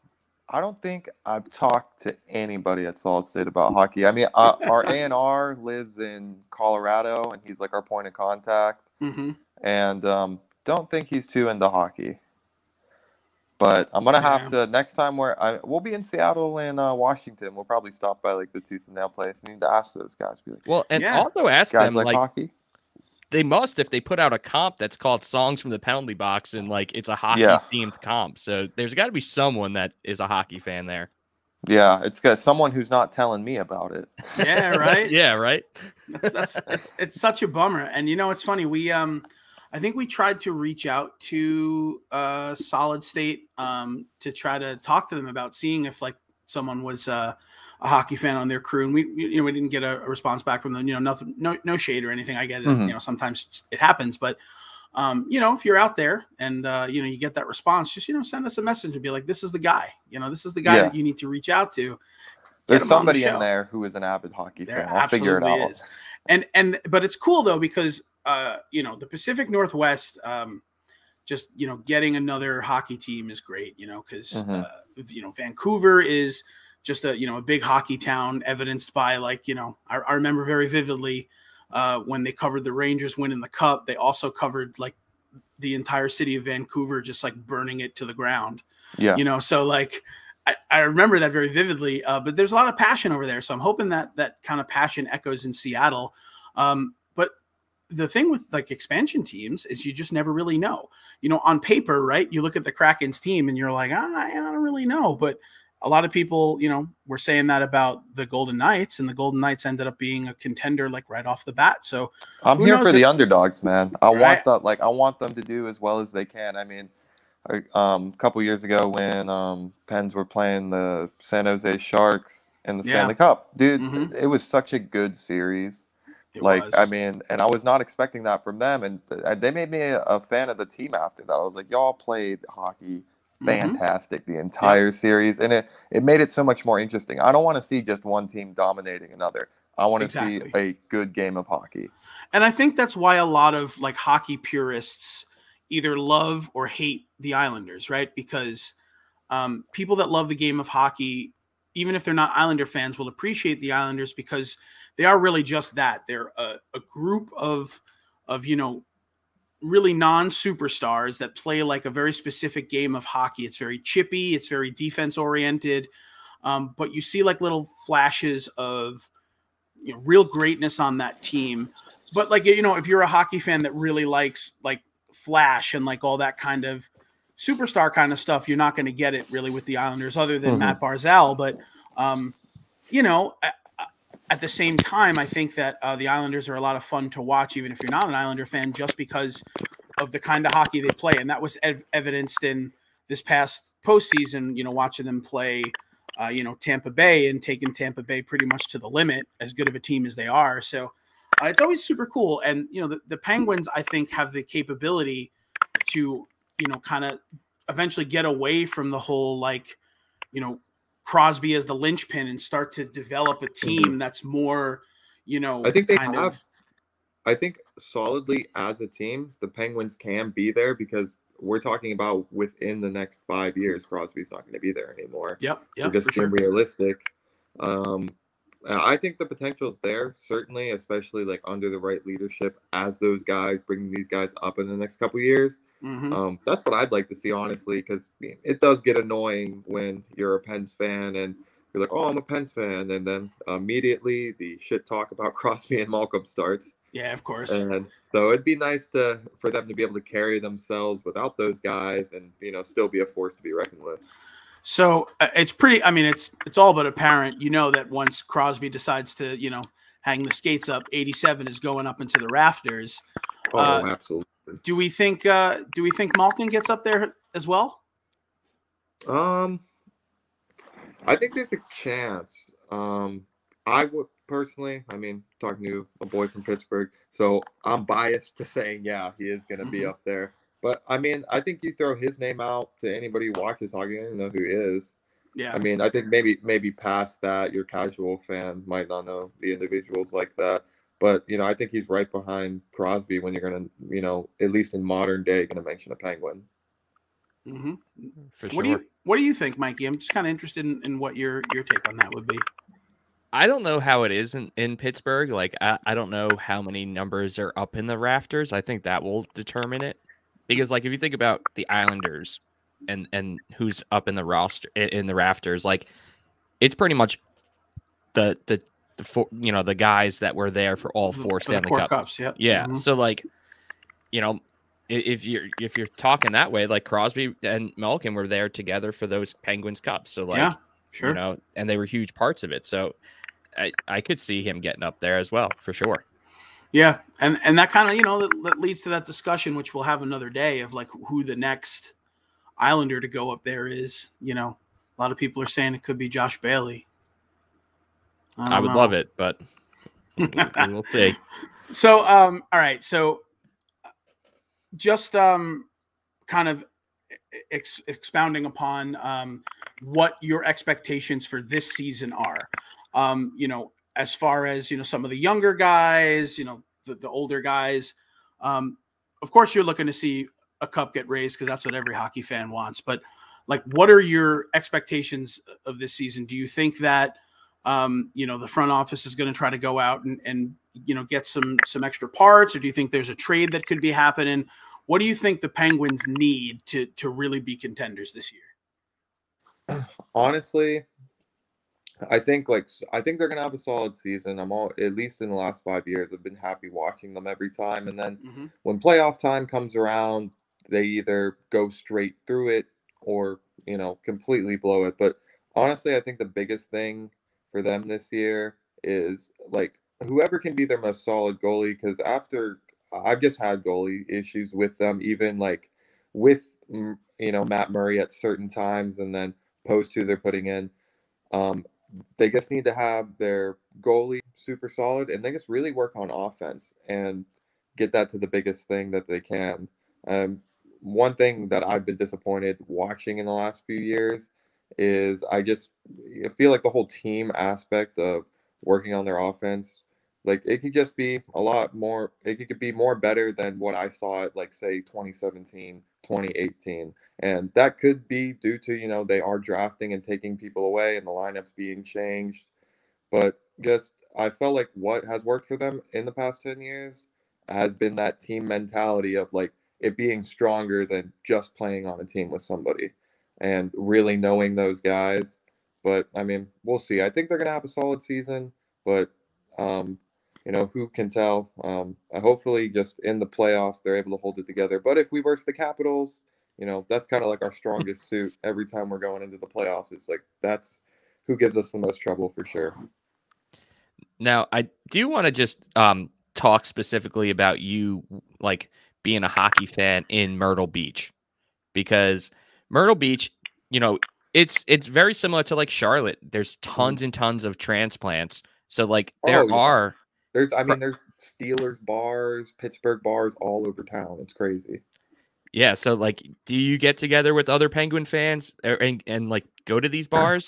I don't think I've talked to anybody at Solid State about hockey. I mean, uh, our *laughs* A and R lives in Colorado, and he's like our point of contact. hmm And um, don't think he's too into hockey. But I'm gonna have to next time we're I, we'll be in Seattle and uh, Washington. We'll probably stop by like the Tooth and Nail place. I need to ask those guys. Be like, Well, and Yeah. also ask guys them like, like, hockey? They must if they put out a comp that's called songs from the penalty box and like it's a hockey Yeah. themed comp. So there's got to be someone that is a hockey fan there. Yeah, it's got someone who's not telling me about it. Yeah, right. *laughs* yeah, right. that's, that's it's, it's such a bummer. And you know, it's funny. We um, I think we tried to reach out to uh, Solid State um to try to talk to them about seeing if like someone was uh, a hockey fan on their crew, and we you know we didn't get a, a response back from them. You know, nothing, no no shade or anything. I get it. Mhm. You know, sometimes it happens, but. Um, you know, if you're out there and uh, you know you get that response, just you know send us a message and be like, "This is the guy." You know, this is the guy Yeah. that you need to reach out to. There's on the somebody in there who is an avid hockey There fan. I'll figure it out. is. and and but it's cool though because uh you know the pacific northwest um just you know getting another hockey team is great you know because Mhm. uh, you know vancouver is just a you know a big hockey town evidenced by like you know i, I remember very vividly uh when they covered the rangers winning the cup they also covered like the entire city of vancouver just like burning it to the ground. Yeah. you know so like I, I remember that very vividly uh, but there's a lot of passion over there so i'm hoping that that kind of passion echoes in seattle. Um, but the thing with like expansion teams is you just never really know. You know on paper right you look at the kraken's team and you're like ah, i don't really know but a lot of people you know were saying that about the golden knights and the golden knights ended up being a contender like right off the bat so I'm here for if- the underdogs, man. I Right. want the like I want them to do as well as they can. I mean, I- um, a couple years ago when um, Pens were playing the San Jose Sharks in the Yeah. Stanley Cup, dude, Mhm. it was such a good series. it like was. I mean, and I was not expecting that from them, and they made me a, a fan of the team after that. I was like, y'all played hockey Mhm. fantastic the entire series, and it it made it so much more interesting. I don't want to see just one team dominating another. I want to Exactly. see a good game of hockey. And I think that's why a lot of like hockey purists either love or hate the Islanders, right? Because um, people that love the game of hockey, even if they're not Islander fans, will appreciate the Islanders because they are really just that. They're a, a group of of you know really non superstars that play like a very specific game of hockey. It's very chippy. It's very defense oriented. Um, but you see like little flashes of you know, real greatness on that team but like you know if you're a hockey fan that really likes like flash and like all that kind of superstar kind of stuff you're not going to get it really with the islanders other than Mhm. matt barzal but um you know at, the same time i think that uh, the islanders are a lot of fun to watch even if you're not an islander fan just because of the kind of hockey they play and that was ev- evidenced in this past postseason you know watching them play uh, you know Tampa Bay and taking Tampa Bay pretty much to the limit, as good of a team as they are. So uh, it's always super cool. And you know the, the Penguins, I think, have the capability to you know kind of eventually get away from the whole like you know Crosby as the linchpin and start to develop a team that's more you know I think they have. of I think solidly as a team, the Penguins can be there because we're talking about within the next five years, Crosby's not going to be there anymore. yep We're just for sure. realistic. Um, I think the potential is there, certainly, especially like under the right leadership as those guys bringing these guys up in the next couple years. Mhm. Um, that's what I'd like to see, honestly, because it does get annoying when you're a Pens fan and you're like, "Oh, I'm a Pens fan," and then immediately the shit talk about *laughs* Crosby and Malkin starts. yeah, of course. And so it'd be nice to for them to be able to carry themselves without those guys and you know still be a force to be reckoned with. So uh, it's pretty. I mean, it's it's all but apparent. You know that once Crosby decides to, you know, hang the skates up, eighty-seven is going up into the rafters. Oh, Uh, absolutely. Do we think? uh Do we think Malkin gets up there as well? Um, I think there's a chance. Um, I would personally. I mean, talking to a boy from Pittsburgh, so I'm biased to saying yeah, he is going to be Mhm. up there. But I mean, I think you throw his name out to anybody who watches hockey, they don't know who he is. Yeah. I mean, I think maybe maybe past that, your casual fan might not know the individuals like that. But you know, I think he's right behind Crosby when you're gonna, you know, at least in modern day, gonna mention a Penguin. hmm For What sure. do you What do you think, Mikey? I'm just kind of interested in, in what your your take on that would be. I don't know how it is in, in Pittsburgh. Like I, I don't know how many numbers are up in the rafters. I think that will determine it. Because like if you think about the Islanders and and who's up in the roster in, the rafters, like it's pretty much the the the four, you know, the guys that were there for all four For Stanley Cups. Cups. Yep. Yeah. Mhm. So like, you know, if you're if you're talking that way, like Crosby and Malkin were there together for those Penguins Cups. So like, yeah. Sure. you know, and they were huge parts of it. So I I could see him getting up there as well for sure. Yeah, and and that kind of you know that, that leads to that discussion, which we'll have another day of like who the next Islander to go up there is. You know, a lot of people are saying it could be Josh Bailey. I, would love it, but we will *laughs* see. So, um, all right. So, just um, kind of ex- expounding upon um, what your expectations for this season are. Um, you know, as far as you know, some of the younger guys, you know, the, the older guys. Um, of course, you're looking to see a cup get raised because that's what every hockey fan wants. But like, what are your expectations of this season? Do you think that um, you know the front office is going to try to go out and, and you know get some some extra parts, or do you think there's a trade that could be happening? What do you think the Penguins need to to really be contenders this year? honestly, I think like I think they're gonna have a solid season. I'm all at least in the last five years. I've been happy watching them every time. And then Mm-hmm. when playoff time comes around, they either go straight through it or you know completely blow it. But honestly, I think the biggest thing for them this year is like whoever can be their most solid goalie. Because after I've just had goalie issues with them, even like with you know Matt Murray at certain times, and then post who they're putting in. Um, they just need to have their goalie super solid, and they just really work on offense and get that to the biggest thing that they can. Um, one thing that I've been disappointed watching in the last few years is I just I feel like the whole team aspect of working on their offense, like it could just be a lot more. It could be more better than what I saw at like say 2017, 2018 and that could be due to you know they are drafting and taking people away and the lineups being changed but just i felt like what has worked for them in the past 10 years has been that team mentality of like it being stronger than just playing on a team with somebody and really knowing those guys but i mean we'll see. I think they're going to have a solid season but um you know who can tell? Um hopefully just in the playoffs they're able to hold it together. But if we verse the capitals you know that's kind of like our strongest *laughs* suit every time we're going into the playoffs. It's like that's who gives us the most trouble for sure. Now, I do want to just um, talk specifically about you, like being a hockey fan in Myrtle Beach, because Myrtle Beach, you know, it's it's very similar to like Charlotte. There's tons and tons of transplants, so like there Oh, yeah. are there's i mean there's steelers bars pittsburgh bars all over town it's crazy yeah. So like, do you get together with other Penguin fans or, and and like go to these *clears throat* bars?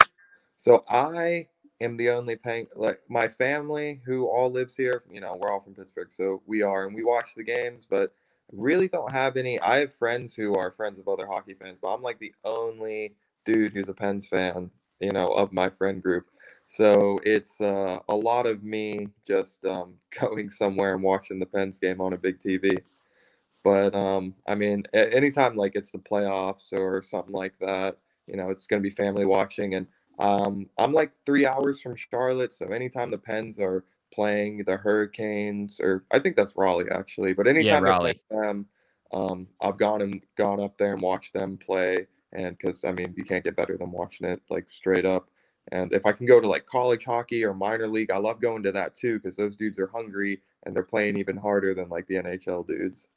so i am the only paying like my family who all lives here you know we're all from pittsburgh so we are and we watch the games but really don't have any i have friends who are friends of other hockey fans but i'm like the only dude who's a pens fan you know of my friend group so it's uh, a lot of me just um, *laughs* going somewhere and watching the pens game on a big tv but um, i mean anytime like it's the playoffs or something like that you know it's going to be family watching and um, I'm like three hours from Charlotte, so anytime the Pens are playing the Hurricanes, or I think that's Raleigh actually, but anytime they're Raleigh. them, um, I've gone and gone up there and watched them play, and because I mean you can't get better than watching it like straight up. And if I can go to like college hockey or minor league, I love going to that too because those dudes are hungry and they're playing even harder than like the NHL dudes.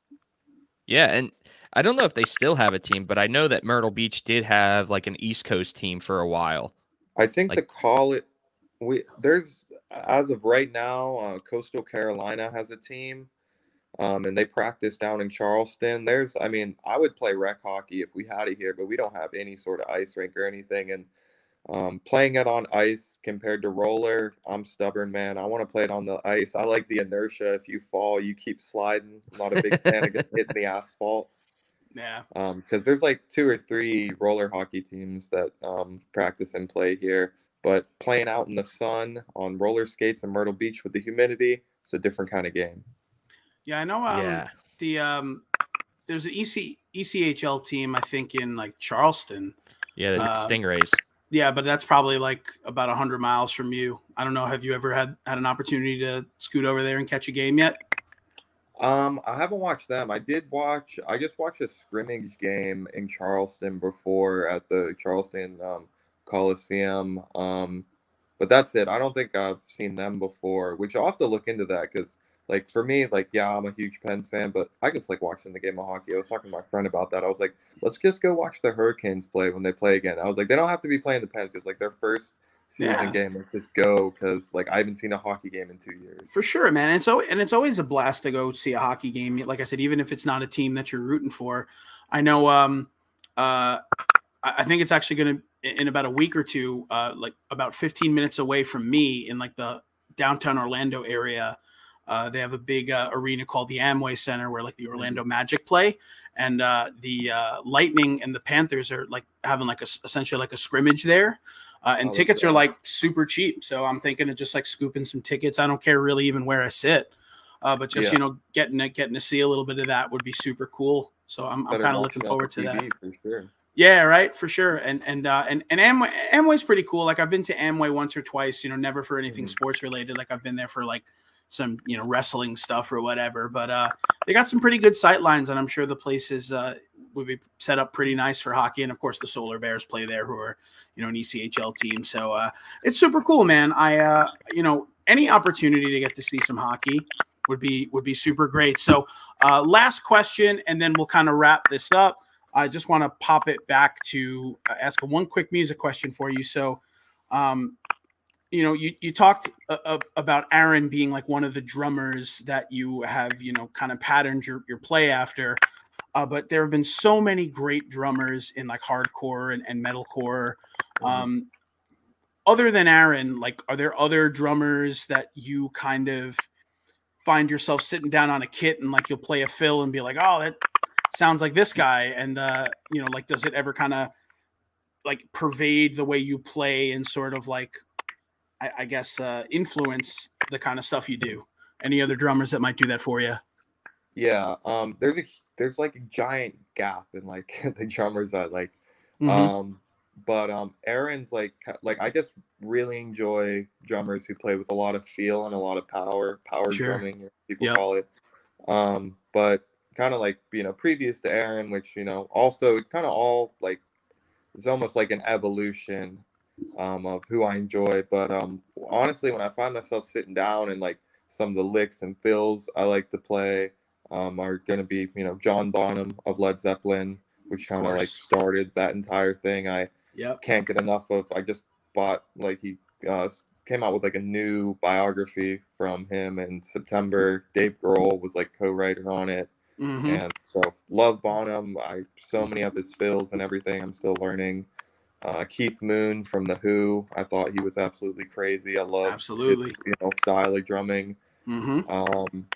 Yeah, and I don't know if they still have a team, but I know that Myrtle Beach did have like an East Coast team for a while. I think Like- the college we there's as of right now, uh, Coastal Carolina has a team, um, and they practice down in Charleston. There's, I mean, I would play rec hockey if we had it here, but we don't have any sort of ice rink or anything. And um, playing it on ice compared to roller, I'm stubborn, man. I want to play it on the ice. I like the inertia. If you fall, you keep sliding. I'm not a big fan of getting hit in the asphalt *laughs* Yeah. because there's like two or three roller hockey teams that um, practice and play here. But playing out in the sun on roller skates in Myrtle Beach with the humidity, it's a different kind of game. Yeah, I know. Um, yeah. The um, there's an E EC ECHL team I think in like Charleston. Yeah, the uh, Stingrays. Yeah, but that's probably like about hundred miles from you. I don't know. Have you ever had had an opportunity to scoot over there and catch a game yet? Um, I haven't watched them. I did watch. I just watched a scrimmage game in Charleston before at the Charleston um, Coliseum. Um, but that's it. I don't think I've seen them before. Which I'll have to look into that because, like, for me, like, yeah, I'm a huge Pens fan, but I just like watching the game of hockey. I was talking to my friend about that. I was like, let's just go watch the Hurricanes play when they play again. I was like, they don't have to be playing the Pens because like their first season Yeah. game. Let's just go because like I haven't seen a hockey game in two years. For sure, man. And so and it's always a blast to go see a hockey game. Like I said, even if it's not a team that you're rooting for. I know um uh I I think it's actually gonna in about a week or two, uh like about 15 minutes away from me in like the downtown Orlando area. Uh, they have a big uh, arena called the Amway Center where like the Orlando Magic play, and uh, the uh, Lightning and the Panthers are like having like a essentially like a scrimmage there. Uh, and Oh, tickets are like super cheap, so I'm thinking of just like scooping some tickets. I don't care really even where I sit, uh, but just Yeah. you know getting to, getting to see a little bit of that would be super cool. So I'm, I'm kind of looking forward to the that. For sure. Yeah, right, for sure. And and uh, and and Amway Amway's pretty cool. Like I've been to Amway once or twice. You know, never for anything Mhm. sports related. Like I've been there for like some you know wrestling stuff or whatever. But uh, they got some pretty good sight lines, and I'm sure the place is uh, would be set up pretty nice for hockey. And of course, the Solar Bears play there, who are you know an ECHL team. So uh, it's super cool, man. I uh, you know any opportunity to get to see some hockey would be would be super great. So uh, last question, and then we'll kind of wrap this up. I just want to pop it back to uh, ask one quick music question for you. So, um, you know, you you talked uh, uh, about Aaron being like one of the drummers that you have, you know, kind of patterned your your play after. Uh, but there have been so many great drummers in like hardcore and, and metalcore. Um, other than Aaron, like, are there other drummers that you kind of find yourself sitting down on a kit and like you'll play a fill and be like, oh, that sounds like this guy, and uh, you know, like, does it ever kind of like pervade the way you play and sort of like, I, I guess, uh, influence the kind of stuff you do? Any other drummers that might do that for you? Yeah, um, there's a there's like a giant gap in like *laughs* the drummers I like. Mhm. Um, but um, Aaron's like like I just really enjoy drummers who play with a lot of feel and a lot of power, power Sure. drumming, people Yep. call it. Um, but kind of like you know previous to Aaron, which you know also kind of all like it's almost like an evolution um, of who I enjoy. But um, honestly, when I find myself sitting down and like some of the licks and fills I like to play um, are going to be, you know, John Bonham of Led Zeppelin, which kind of like started that entire thing. I Yep. can't get enough of. I just bought like he uh, came out with like a new biography from him in September. Dave Grohl was like co-writer on it. hmm And so love Bonham. I so many of his fills and everything. I'm still learning. Uh, Keith Moon from the Who. I thought he was absolutely crazy. I love Absolutely. you know style of drumming. hmm Um,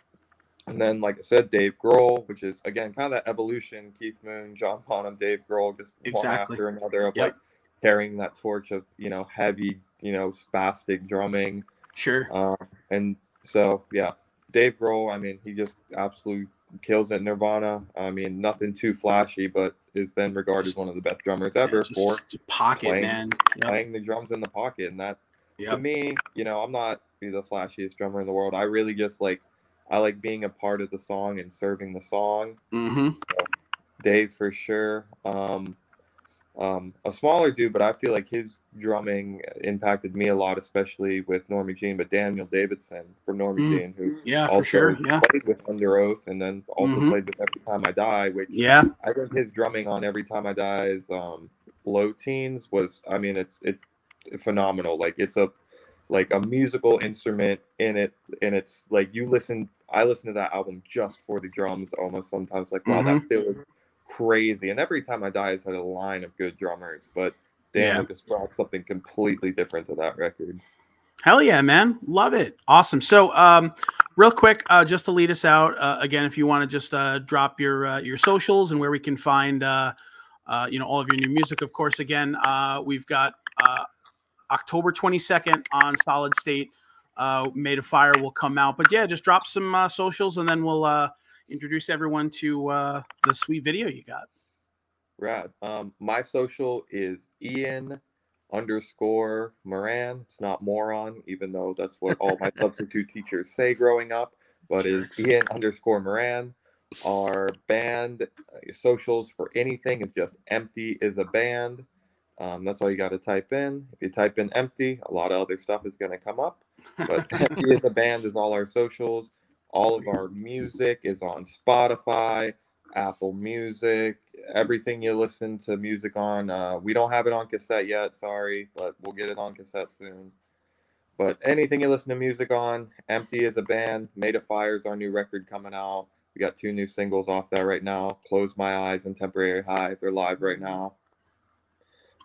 and then like I said, Dave Grohl, which is again kind of that evolution. Keith Moon, John Bonham, Dave Grohl, just Exactly. one after another of Yep. like carrying that torch of you know heavy you know spastic drumming. Sure. Um, and so, yeah, Dave Grohl, I mean, he just absolutely kills at Nirvana, I mean, nothing too flashy, but is then regarded as one of the best drummers ever Just- for pocket, playing- man. Yep. playing the drums in the pocket. And that, to me, you know, I'm not the flashiest drummer in the world. I really just like, I like being a part of the song and serving the song. hmm Dave for sure. Um, um, a smaller dude, but I feel like his drumming impacted me a lot, especially with Norma Jean. But Daniel Davison from Norma Mm. Jean, who Yeah, for also sure. Yeah. played with Underoath and then also Mhm. played with Every Time I Die, which Yeah. I think his drumming on Every Time I Die is um, low teens was, I mean, it's it phenomenal. Like it's a like a musical instrument in it, and it's like you listen. I listen to that album just for the drums. Almost sometimes like wow, Mm-hmm. that feels crazy. And Every Time I Die has had a line of good drummers, but Daniel Yeah. just brought something completely different to that record. Hell yeah, man. Love it. Awesome. So, um, real quick, uh, just to lead us out, uh, again, if you want to just uh, drop your uh, your socials and where we can find, uh, uh, you know, all of your new music. Of course, again, uh, we've got uh, October 22nd on Solid State. Uh, Made of Fire will come out, but yeah, just drop some uh, socials and then we'll uh, introduce everyone to uh, the sweet video you got. Rad. Um, my social is Ian underscore Moran. It's not moron, even though that's what all my *laughs* substitute teachers say growing up, but is Ian underscore Moran. Our band uh, socials for anything is just empty is a band. Um, that's all you got to type in. If you type in empty, a lot of other stuff is going to come up. But *laughs* empty is a band is all our socials. All of our music is on Spotify, Apple Music, everything you listen to music on. Uh, we don't have it on cassette yet, sorry, but we'll get it on cassette soon. But anything you listen to music on, Empty is a band. Made of Fire is our new record coming out. We got two new singles off that right now. Close My Eyes and Temporary High. They're live right now.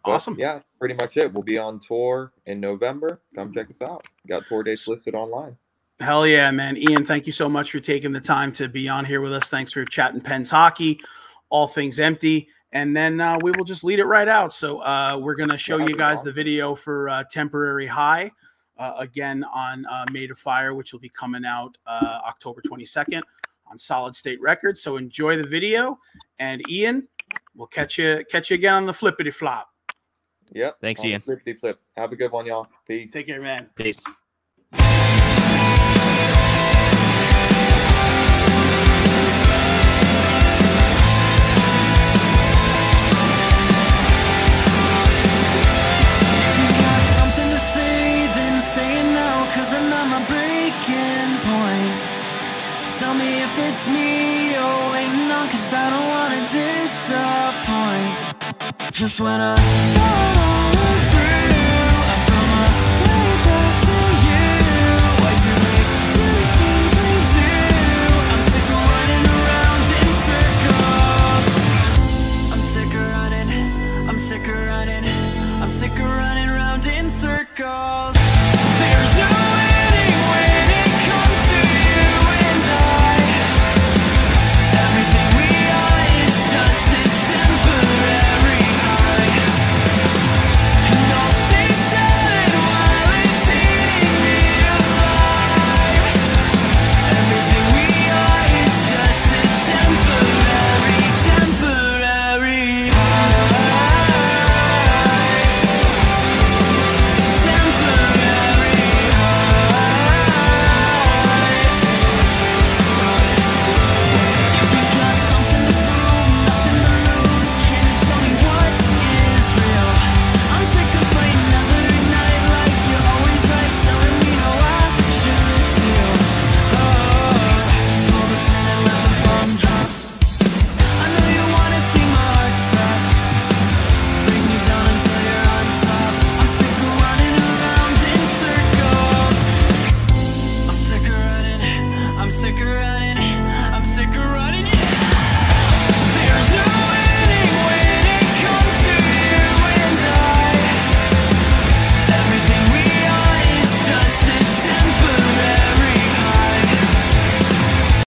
But, Awesome. yeah, pretty much it. We'll be on tour in November. Come check us out. Got tour dates listed online. Hell yeah, man. Ian, thank you so much for taking the time to be on here with us. Thanks for chatting Pens hockey, all things empty. And then uh, we will just lead it right out. So uh, we're going to show you guys the video for uh, Temporary High uh, again on uh, Made of Fire, which will be coming out uh, October 22nd on Solid State Records. So enjoy the video. And Ian, we'll catch you catch you again on the flippity flop. Yep. Thanks, on Ian. Flippity flip. Have a good one, y'all. Peace. Take care, man. Peace.